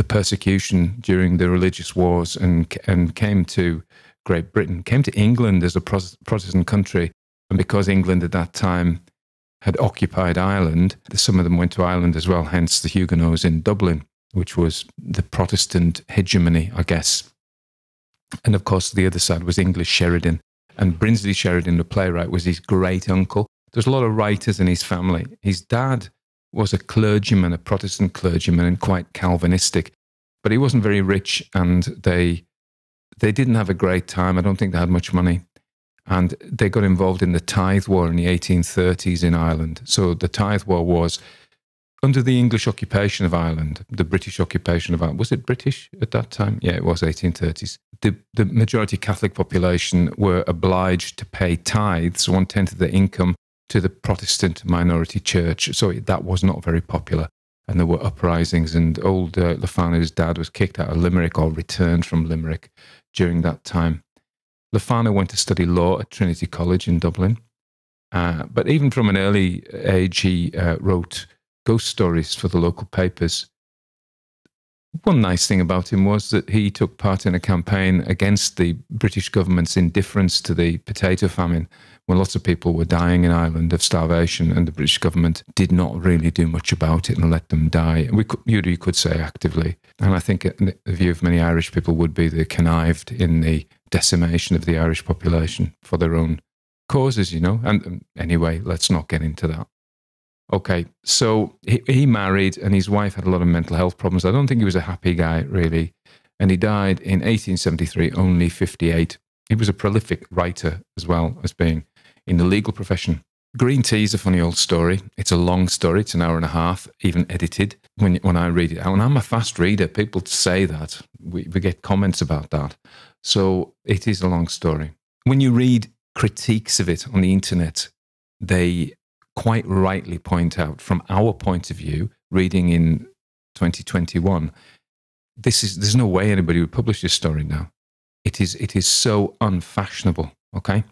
the persecution during the religious wars and, and came to Great Britain, came to England as a Protestant country. And because England at that time had occupied Ireland, some of them went to Ireland as well, hence the Huguenots in Dublin, which was the Protestant hegemony, I guess. And of course, the other side was English Sheridan. And Brinsley Sheridan, the playwright, was his great uncle. There's a lot of writers in his family. His dad was a clergyman, a Protestant clergyman, and quite Calvinistic, but he wasn't very rich, and they they didn't have a great time. I don't think they had much money, and they got involved in the Tithe War in the 1830s in Ireland. So the Tithe War was under the English occupation of Ireland, the British occupation of Ireland. Was it British at that time? Yeah, it was 1830s. The, the majority Catholic population were obliged to pay tithes, one tenth of their income, to the Protestant minority church. So that was not very popular. And there were uprisings, and old uh, Le Fanu's dad was kicked out of Limerick or returned from Limerick during that time. Le Fanu went to study law at Trinity College in Dublin. Uh, but even from an early age, he uh, wrote ghost stories for the local papers. One nice thing about him was that he took part in a campaign against the British government's indifference to the potato famine when lots of people were dying in Ireland of starvation, and the British government did not really do much about it and let them die. We could, you could say actively, and I think the view of many Irish people would be they connived in the decimation of the Irish population for their own causes, you know. And um, anyway, let's not get into that. Okay, so he, he married, and his wife had a lot of mental health problems. I don't think he was a happy guy, really. And he died in 1873, only 58. He was a prolific writer as well as being in the legal profession. Green Tea is a funny old story. It's a long story. It's an hour and a half, even edited. When when I read it out, and I'm a fast reader, people say that we, we get comments about that. So it is a long story. When you read critiques of it on the internet, they quite rightly point out, from our point of view, reading in 2021, this is there's no way anybody would publish this story now. It is it is so unfashionable. Okay,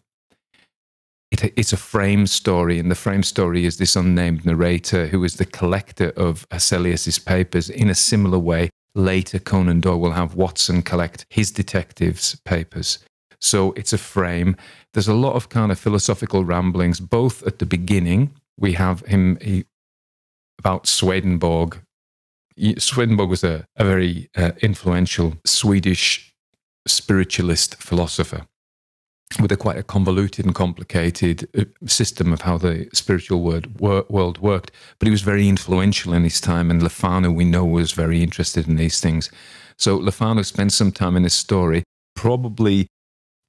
it, it's a frame story, and the frame story is this unnamed narrator who is the collector of Hesselius's papers. In a similar way, later Conan Doyle will have Watson collect his detectives' papers. So it's a frame. There's a lot of kind of philosophical ramblings, both at the beginning. We have him he, about Swedenborg. Swedenborg was a, a very uh, influential Swedish spiritualist philosopher with a quite a convoluted and complicated uh, system of how the spiritual world, world worked. But he was very influential in his time, and Le Fanu, we know, was very interested in these things. So Le Fanu spends some time in his story, probably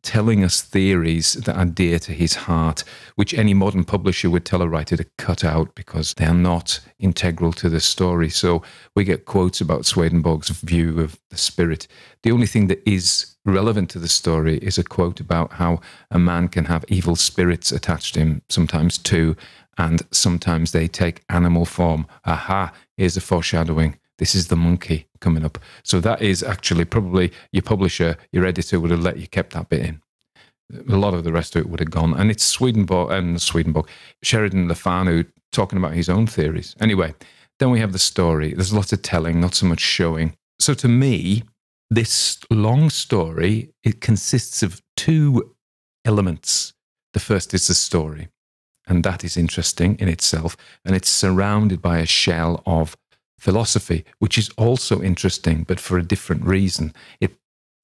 telling us theories that are dear to his heart, which any modern publisher would tell a writer to cut out because they're not integral to the story. So we get quotes about Swedenborg's view of the spirit. The only thing that is relevant to the story is a quote about how a man can have evil spirits attached to him, sometimes two, and sometimes they take animal form. Aha, here's a foreshadowing. This is the monkey coming up. So that is actually probably your publisher, your editor would have let you kept that bit in. A lot of the rest of it would have gone. And it's Swedenborg and um, Swedenborg, Sheridan Le Fanu talking about his own theories. Anyway, then we have the story. There's lots of telling, not so much showing. So to me, this long story, it consists of two elements. The first is the story, and that is interesting in itself, and it's surrounded by a shell of philosophy, which is also interesting, but for a different reason. It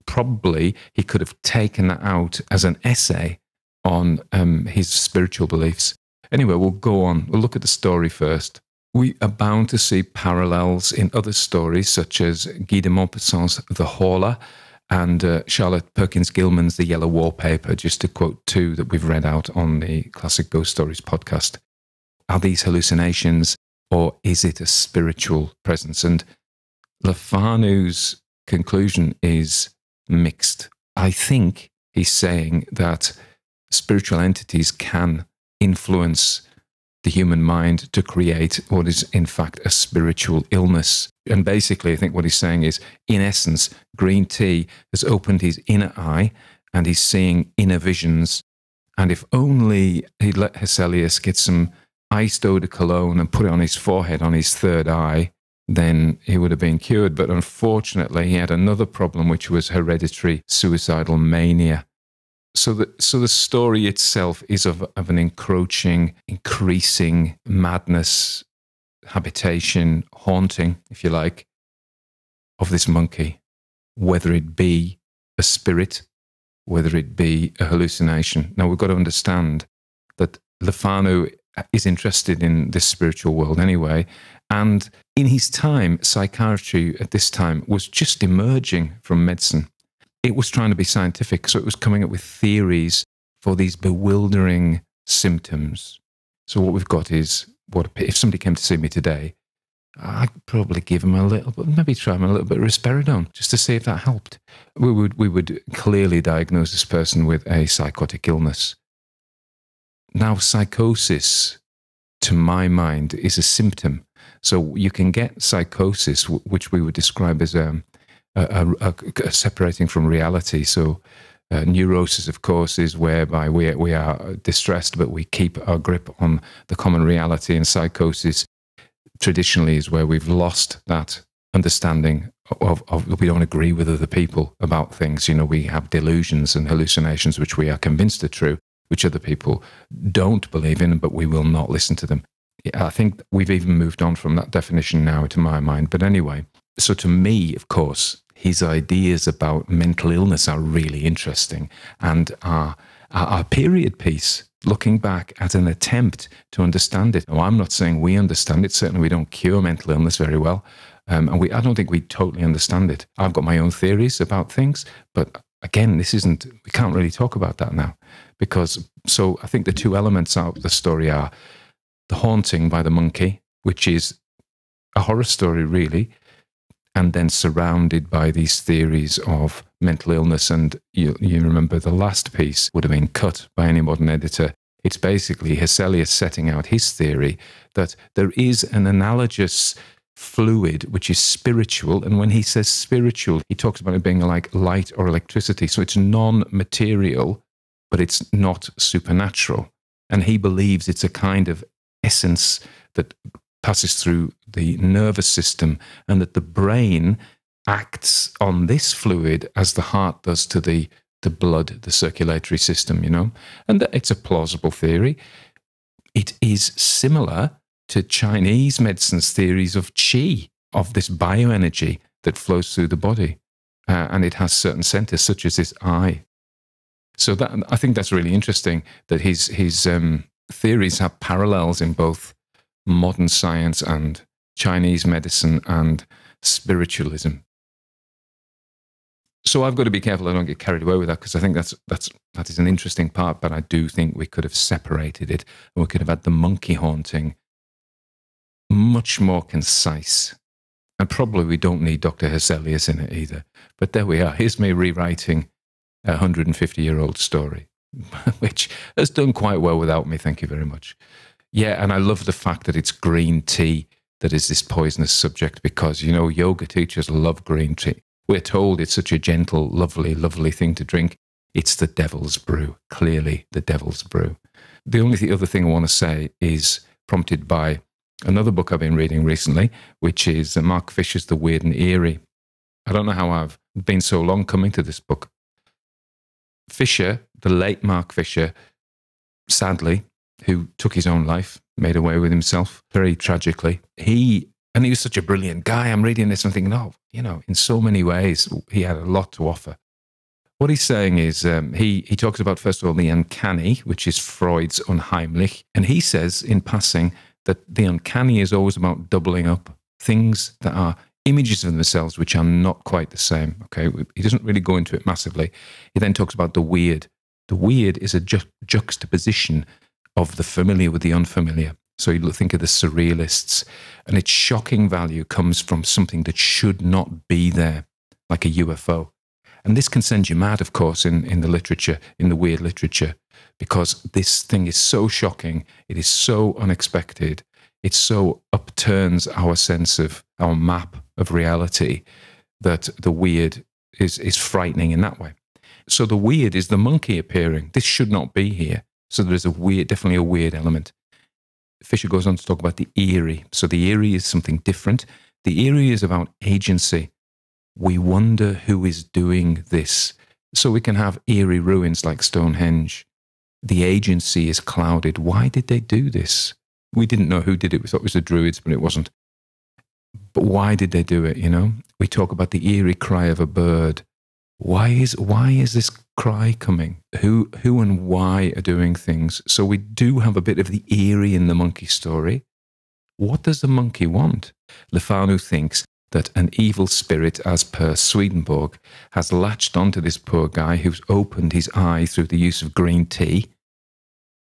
probably he could have taken that out as an essay on um, his spiritual beliefs. Anyway, we'll go on. We'll look at the story first. We are bound to see parallels in other stories, such as Guy de Maupassant's The Horla and uh, Charlotte Perkins Gilman's The Yellow Wallpaper, just to quote two that we've read out on the Classic Ghost Stories podcast. Are these hallucinations or is it a spiritual presence? And Le Fanu's conclusion is mixed. I think he's saying that spiritual entities can influence the human mind to create what is, in fact, a spiritual illness. And basically, I think what he's saying is, in essence, green tea has opened his inner eye and he's seeing inner visions. And if only he'd let Hesselius get some iced eau de cologne and put it on his forehead, on his third eye, then he would have been cured. But unfortunately, he had another problem, which was hereditary suicidal mania. So the, so the story itself is of, of an encroaching, increasing madness, habitation, haunting, if you like, of this monkey, whether it be a spirit, whether it be a hallucination. Now, we've got to understand that Le Fanu is interested in this spiritual world anyway. And in his time, psychiatry at this time was just emerging from medicine. It was trying to be scientific, so it was coming up with theories for these bewildering symptoms. So what we've got is what if somebody came to see me today, I'd probably give them a little, but maybe try them a little bit of risperidone just to see if that helped. We would we would clearly diagnose this person with a psychotic illness. Now, psychosis, to my mind, is a symptom. So you can get psychosis, which we would describe as um, a, a, a, separating from reality. So uh, neurosis, of course, is whereby we, we are distressed, but we keep our grip on the common reality. And psychosis traditionally is where we've lost that understanding of, of, we don't agree with other people about things. You know, we have delusions and hallucinations which we are convinced are true, which other people don't believe in, but we will not listen to them. I think we've even moved on from that definition now, to my mind. But anyway, so to me, of course, his ideas about mental illness are really interesting and are, are, period piece, looking back at an attempt to understand it. Now, I'm not saying we understand it. Certainly, we don't cure mental illness very well. Um, and we, I don't think we totally understand it. I've got my own theories about things, but again, this isn't, we can't really talk about that now because so I think the two elements of the story are the haunting by the monkey, which is a horror story really, and then surrounded by these theories of mental illness. And you, you remember the last piece would have been cut by any modern editor. It's basically Hesselius setting out his theory that there is an analogous fluid which is spiritual. And when he says spiritual, he talks about it being like light or electricity. So it's non material, but it's not supernatural. And he believes it's a kind of essence that passes through the nervous system and that the brain acts on this fluid as the heart does to the, the blood, the circulatory system, you know? And it's a plausible theory. It is similar to Chinese medicine's theories of qi, of this bioenergy that flows through the body. Uh, and it has certain centers, such as this eye. So that I think that's really interesting that his his um, theories have parallels in both modern science and Chinese medicine and spiritualism. So I've got to be careful I don't get carried away with that because I think that's that's that is an interesting part. But I do think we could have separated it and we could have had the monkey haunting much more concise. And probably we don't need Dr. Hesselius in it either. But there we are. Here's me rewriting a 150 year old story, which has done quite well without me. Thank you very much. Yeah, and I love the fact that it's green tea that is this poisonous subject because, you know, yoga teachers love green tea. We're told it's such a gentle, lovely, lovely thing to drink. It's the devil's brew, clearly the devil's brew. The only other thing I want to say is prompted by another book I've been reading recently, which is uh, Mark Fisher's The Weird and Eerie. I don't know how I've been so long coming to this book. Fisher, the late Mark Fisher, sadly, who took his own life, made away with himself very tragically. He, and he was such a brilliant guy. I'm reading this and thinking, oh, you know, in so many ways, he had a lot to offer. What he's saying is um, he, he talks about, first of all, the uncanny, which is Freud's unheimlich. And he says, in passing, that the uncanny is always about doubling up things that are images of themselves which are not quite the same. Okay, he doesn't really go into it massively. He then talks about the weird. The weird is a ju- juxtaposition of the familiar with the unfamiliar. So you think of the surrealists, and its shocking value comes from something that should not be there, like a UFO. And this can send you mad, of course, in, in the literature, in the weird literature, because this thing is so shocking, it is so unexpected, it so upturns our sense of our map of reality that the weird is, is frightening in that way. So the weird is the monkey appearing. This should not be here. So there is a weird, definitely a weird element. Fisher goes on to talk about the eerie. So the eerie is something different. The eerie is about agency. We wonder who is doing this. So we can have eerie ruins like Stonehenge. The agency is clouded. Why did they do this? We didn't know who did it. We thought it was the Druids, but it wasn't. But why did they do it? You know, we talk about the eerie cry of a bird. Why is why is this cry coming? Who who and why are doing things? So we do have a bit of the eerie in the monkey story. What does the monkey want? Le Fanu thinks that an evil spirit, as per Swedenborg, has latched onto this poor guy who's opened his eye through the use of green tea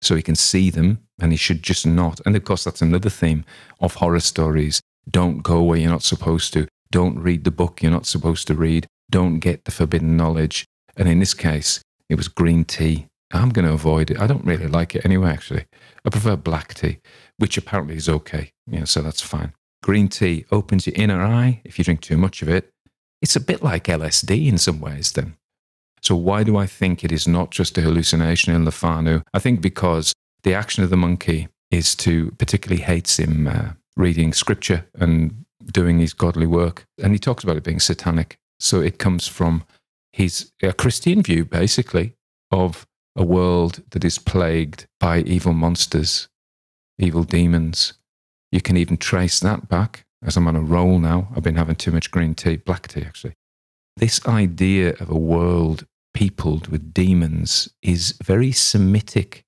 so he can see them and he should just not. And of course, that's another theme of horror stories. Don't go where you're not supposed to. Don't read the book you're not supposed to read. Don't get the forbidden knowledge. And in this case, it was green tea. I'm going to avoid it. I don't really like it anyway, actually. I prefer black tea, which apparently is okay. So that's fine. Green tea opens your inner eye if you drink too much of it. It's a bit like LSD in some ways, then. So, why do I think it is not just a hallucination in Le Fanu? I think because the action of the monkey is to particularly hates him uh, reading scripture and doing his godly work. And he talks about it being satanic. So, it comes from his a Christian view, basically, of a world that is plagued by evil monsters, evil demons. You can even trace that back, as I'm on a roll now. I've been having too much green tea, black tea actually. This idea of a world peopled with demons is very Semitic.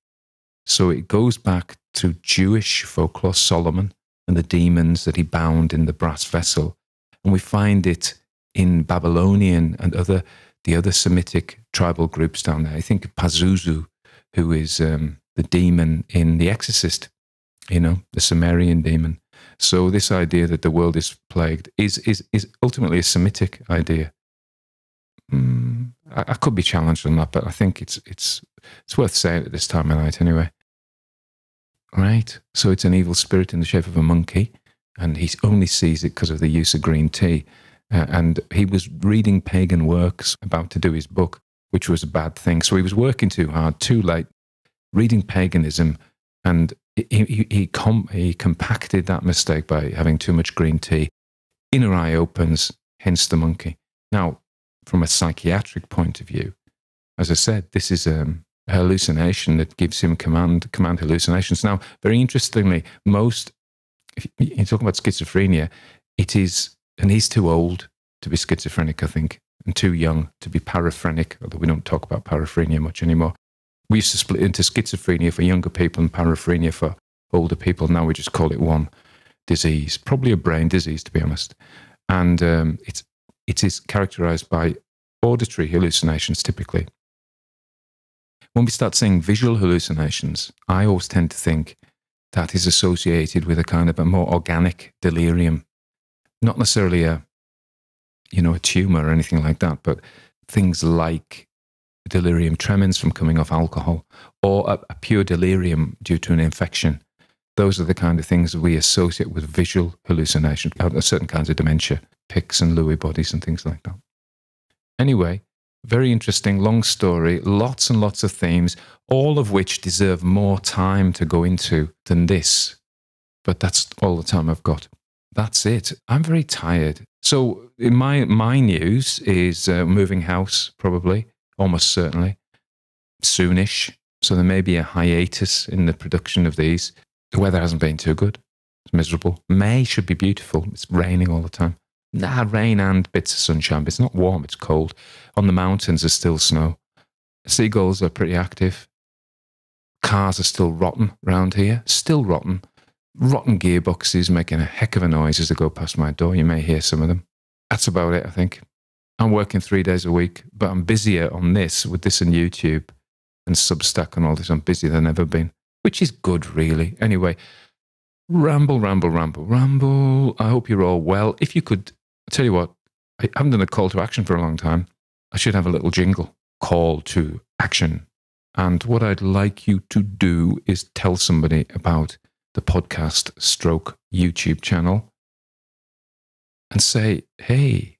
So it goes back to Jewish folklore, Solomon and the demons that he bound in the brass vessel. And we find it in Babylonian and other the other Semitic tribal groups down there. I think Pazuzu, who is um, the demon in The Exorcist, you know, the Sumerian demon. So this idea that the world is plagued is is is ultimately a Semitic idea. Mm, I, I, could be challenged on that, but I think it's it's it's worth saying at this time of night anyway. Right. So it's an evil spirit in the shape of a monkey, and he only sees it because of the use of green tea. Uh, and he was reading pagan works about to do his book, which was a bad thing. So he was working too hard, too late, reading paganism, and he, he, he, com- he compacted that mistake by having too much green tea. Inner eye opens, hence the monkey. Now, from a psychiatric point of view, as I said, this is um, hallucination that gives him command command hallucinations. Now, very interestingly, most if you talk about schizophrenia, it is, and he's too old to be schizophrenic, I think, and too young to be paraphrenic, although we don't talk about paraphrenia much anymore. We used to split into schizophrenia for younger people and paraphrenia for older people. Now we just call it one disease, probably a brain disease, to be honest. And um, it's, it is characterized by auditory hallucinations typically. When we start seeing visual hallucinations, I always tend to think that is associated with a kind of a more organic delirium, not necessarily a, you know, a tumor or anything like that, but things like delirium tremens from coming off alcohol or a, a pure delirium due to an infection. Those are the kind of things we associate with visual hallucination, uh, certain kinds of dementia, Pick's and Lewy bodies and things like that. Anyway, very interesting, long story, lots and lots of themes, all of which deserve more time to go into than this. But that's all the time I've got. That's it. I'm very tired. So, my my news is uh, moving house, probably, almost certainly, soonish. So there may be a hiatus in the production of these. The weather hasn't been too good. It's miserable. May should be beautiful. It's raining all the time. Nah, rain and bits of sunshine. But it's not warm, it's cold. On the mountains, there's still snow. Seagulls are pretty active. Cars are still rotten round here. Still rotten. Rotten gearboxes making a heck of a noise as they go past my door. You may hear some of them. That's about it, I think. I'm working three days a week, but I'm busier on this with this and YouTube and Substack and all this. I'm busier than ever been, which is good, really. Anyway, ramble, ramble, ramble, ramble. I hope you're all well. If you could I tell you what, I haven't done a call to action for a long time. I should have a little jingle call to action. And what I'd like you to do is tell somebody about the podcast stroke YouTube channel and say, hey,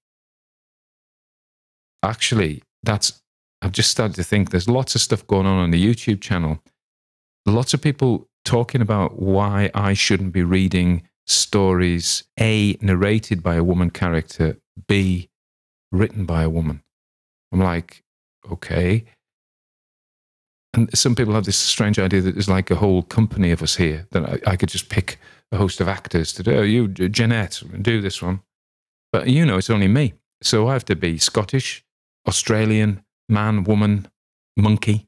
actually, that's, I've just started to think there's lots of stuff going on on the YouTube channel. Lots of people talking about why I shouldn't be reading stories A, narrated by a woman character, B, written by a woman. I'm like, okay. And some people have this strange idea that there's like a whole company of us here, that I, I could just pick a host of actors to do. Oh, you, Jeanette, do this one. But you know, it's only me. So I have to be Scottish, Australian, man, woman, monkey,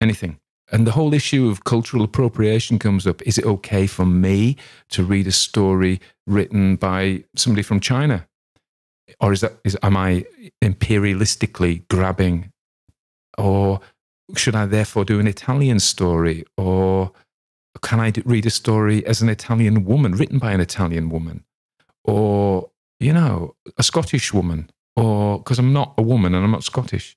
anything. And the whole issue of cultural appropriation comes up. Is it okay for me to read a story written by somebody from China? Or is that, is, am I imperialistically grabbing? Or should I therefore do an Italian story? Or can I read a story as an Italian woman, written by an Italian woman? Or, you know, a Scottish woman? Or because I'm not a woman and I'm not Scottish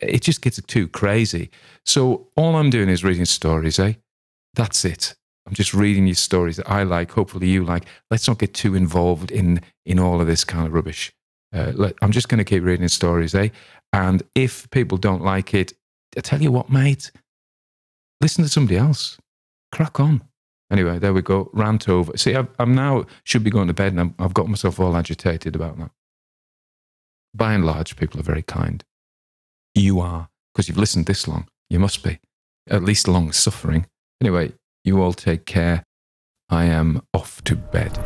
it just gets too crazy. So all I'm doing is reading stories, eh? That's it. I'm just reading you stories that I like. Hopefully you like. Let's not get too involved in in all of this kind of rubbish. Uh, let, I'm just going to keep reading stories, eh? And if people don't like it, I tell you what, mate, listen to somebody else. Crack on. Anyway, there we go. Rant over. See, i am now should be going to bed, and i I've got myself all agitated about that. By and large, people are very kind you are, because you've listened this long, you must be, at least long suffering. Anyway, you all take care. I am off to bed.